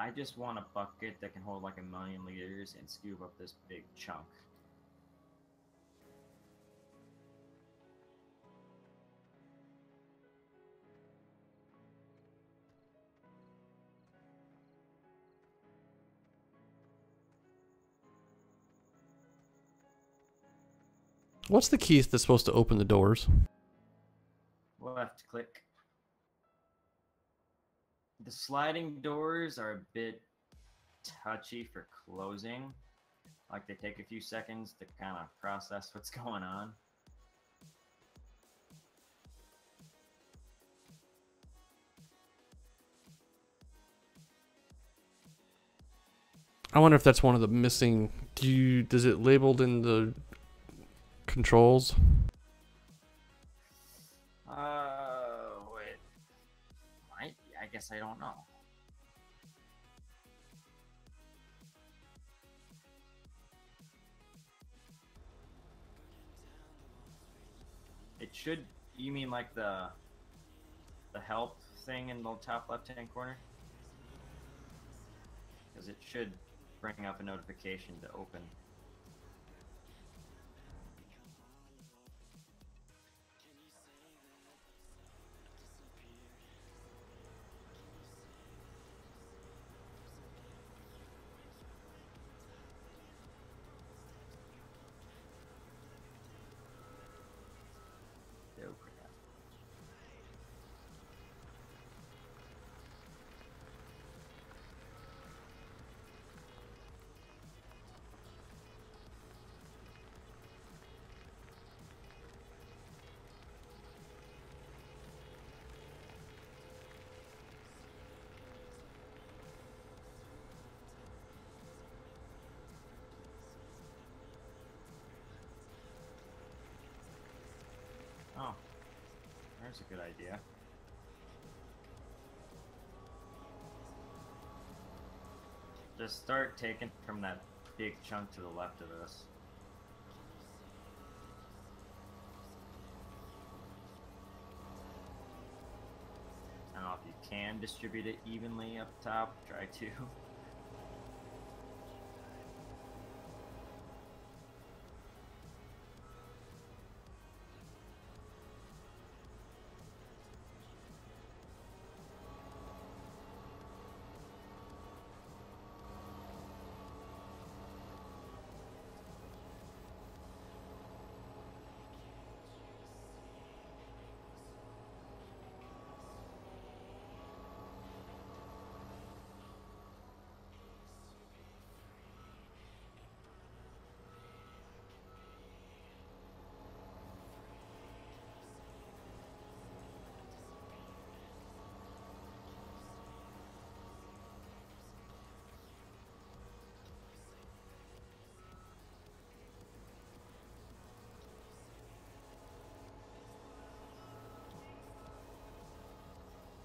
I just want a bucket that can hold like a million liters and scoop up this big chunk. What's the key that's supposed to open the doors? Left click. The sliding doors are a bit touchy for closing. Like they take a few seconds to kind of process what's going on. I wonder if that's one of the missing. Do you? Does it labeled in the controls? Uh, guess I don't know. It should. You mean like the the help thing in the top left hand corner? Because it should bring up a notification to open. There's a good idea. Just start taking from that big chunk to the left of us. I don't know if you can distribute it evenly up top. Try to.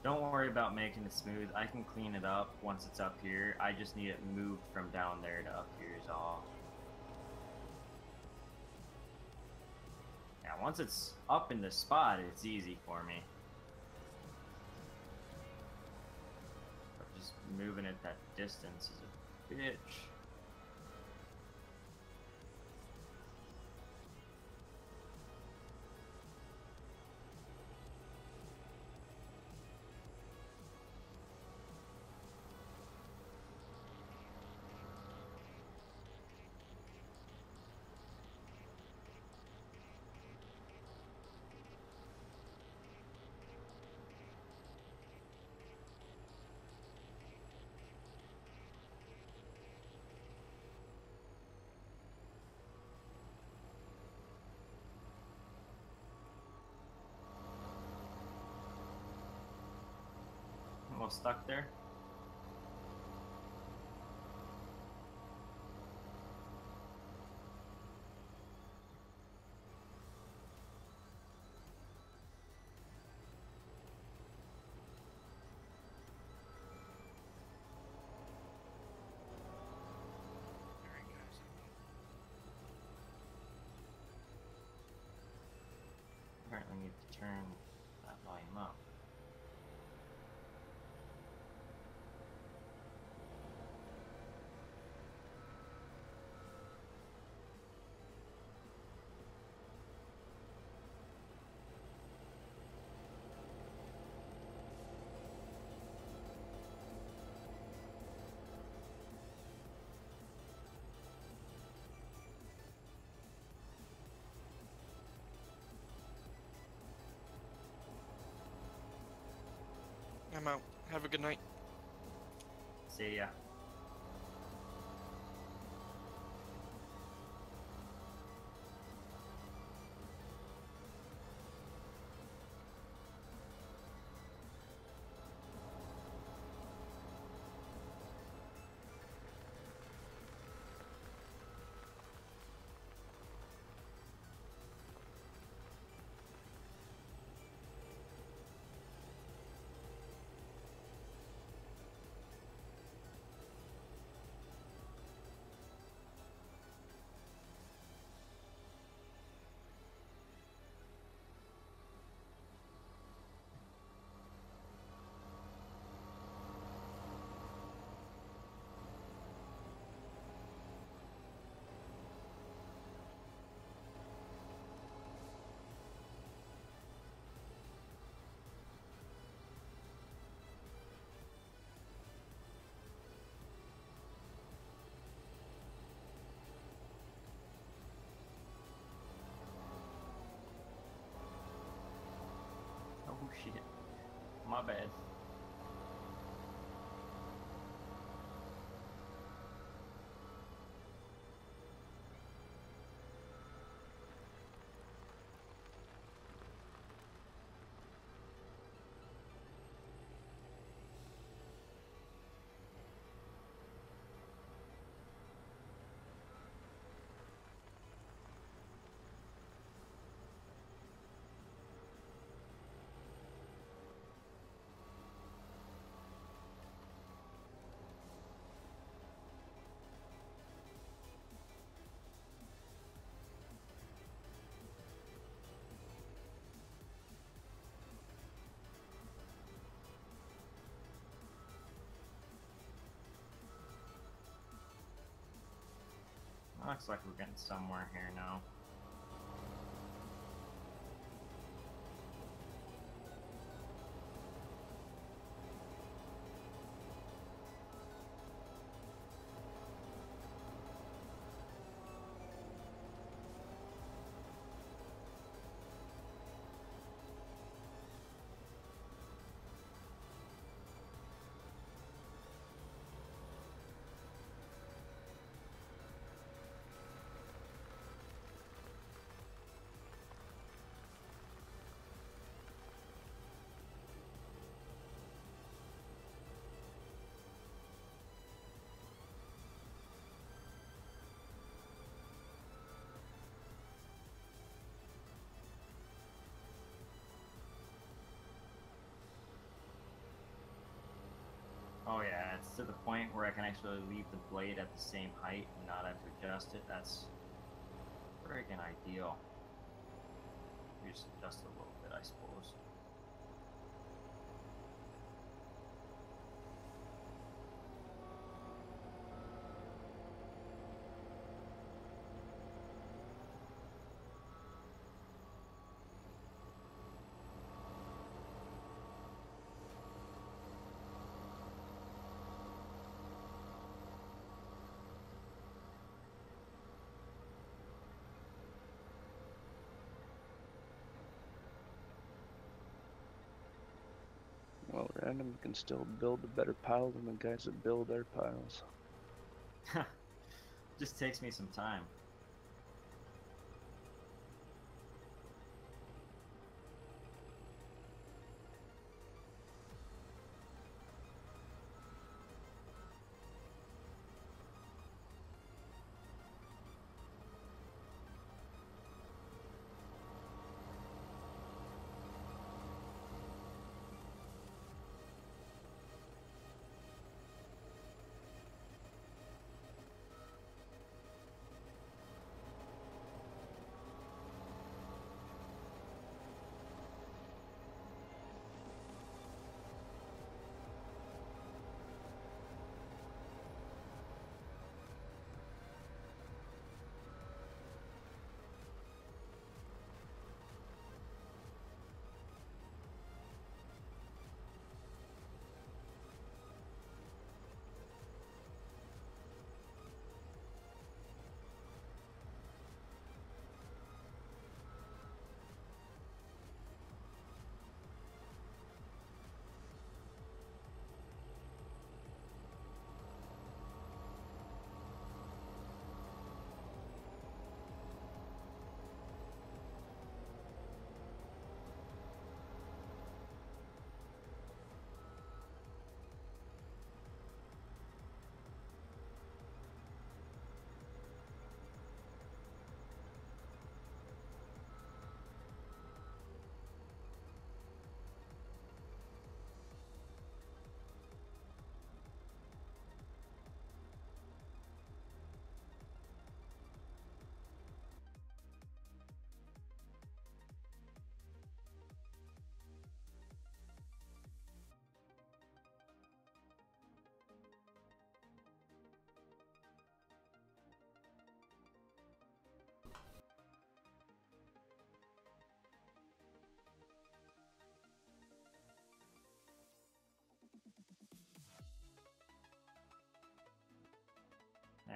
Don't worry about making it smooth. I can clean it up once it's up here. I just need it moved from down there to up here is all. Yeah, once it's up in the spot, it's easy for me. But just moving it that distance is a bitch. Almost stuck there. Apparently need to turn I'm out. Have a good night. See ya. My bad. Looks like we're getting somewhere here now. To the point where I can actually leave the blade at the same height and not have to adjust it. That's friggin' ideal. Just adjust a little bit, I suppose. Well, random can still build a better pile than the guys that build their piles. Just takes me some time.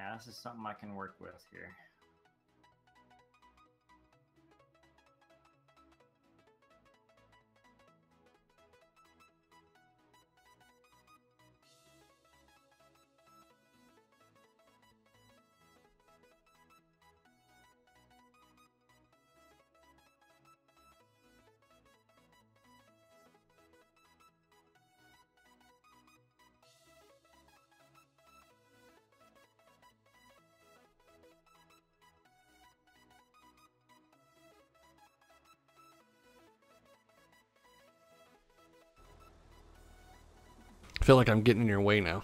Yeah, this is something I can work with here. Feel like I'm getting in your way now.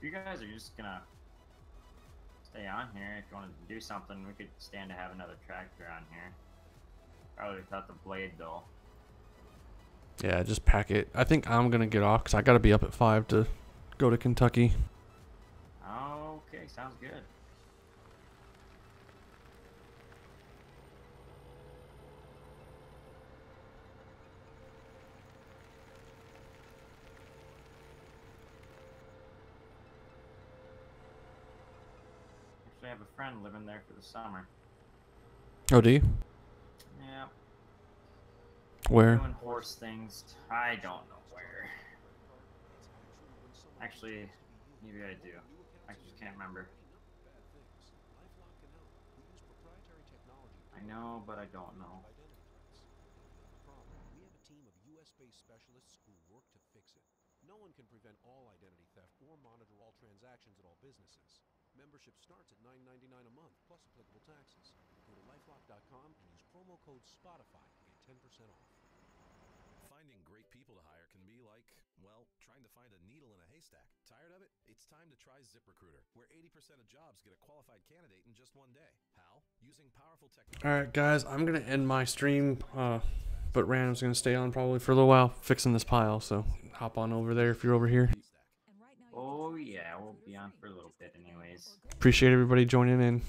You guys are just gonna on here, if you want to do something, we could stand to have another tractor on here. Probably without the blade though. Yeah, just pack it. I think I'm gonna get off because I gotta be up at five to go to Kentucky. Okay, sounds good. Friend living there for the summer. Oh, do you? Yeah, Where? doing horse things. I don't know where. Actually, maybe I do. I just can't remember. I know, but I don't know. We have a team of US-based specialists who work to fix it. No one can prevent all identity theft or monitor all transactions at all businesses. Membership starts at $9.99 a month plus applicable taxes. Go to lifelock.com and use promo code Spotify to get 10% off. Finding great people to hire can be like, well, trying to find a needle in a haystack. Tired of it? It's time to try ZipRecruiter, where 80% of jobs get a qualified candidate in just one day. How? Using powerful technology. All right, guys, I'm gonna end my stream. Uh, but Random's gonna stay on probably for a little while fixing this pile. So hop on over there if you're over here. Oh yeah, we'll be on for a little bit anyways. Appreciate everybody joining in.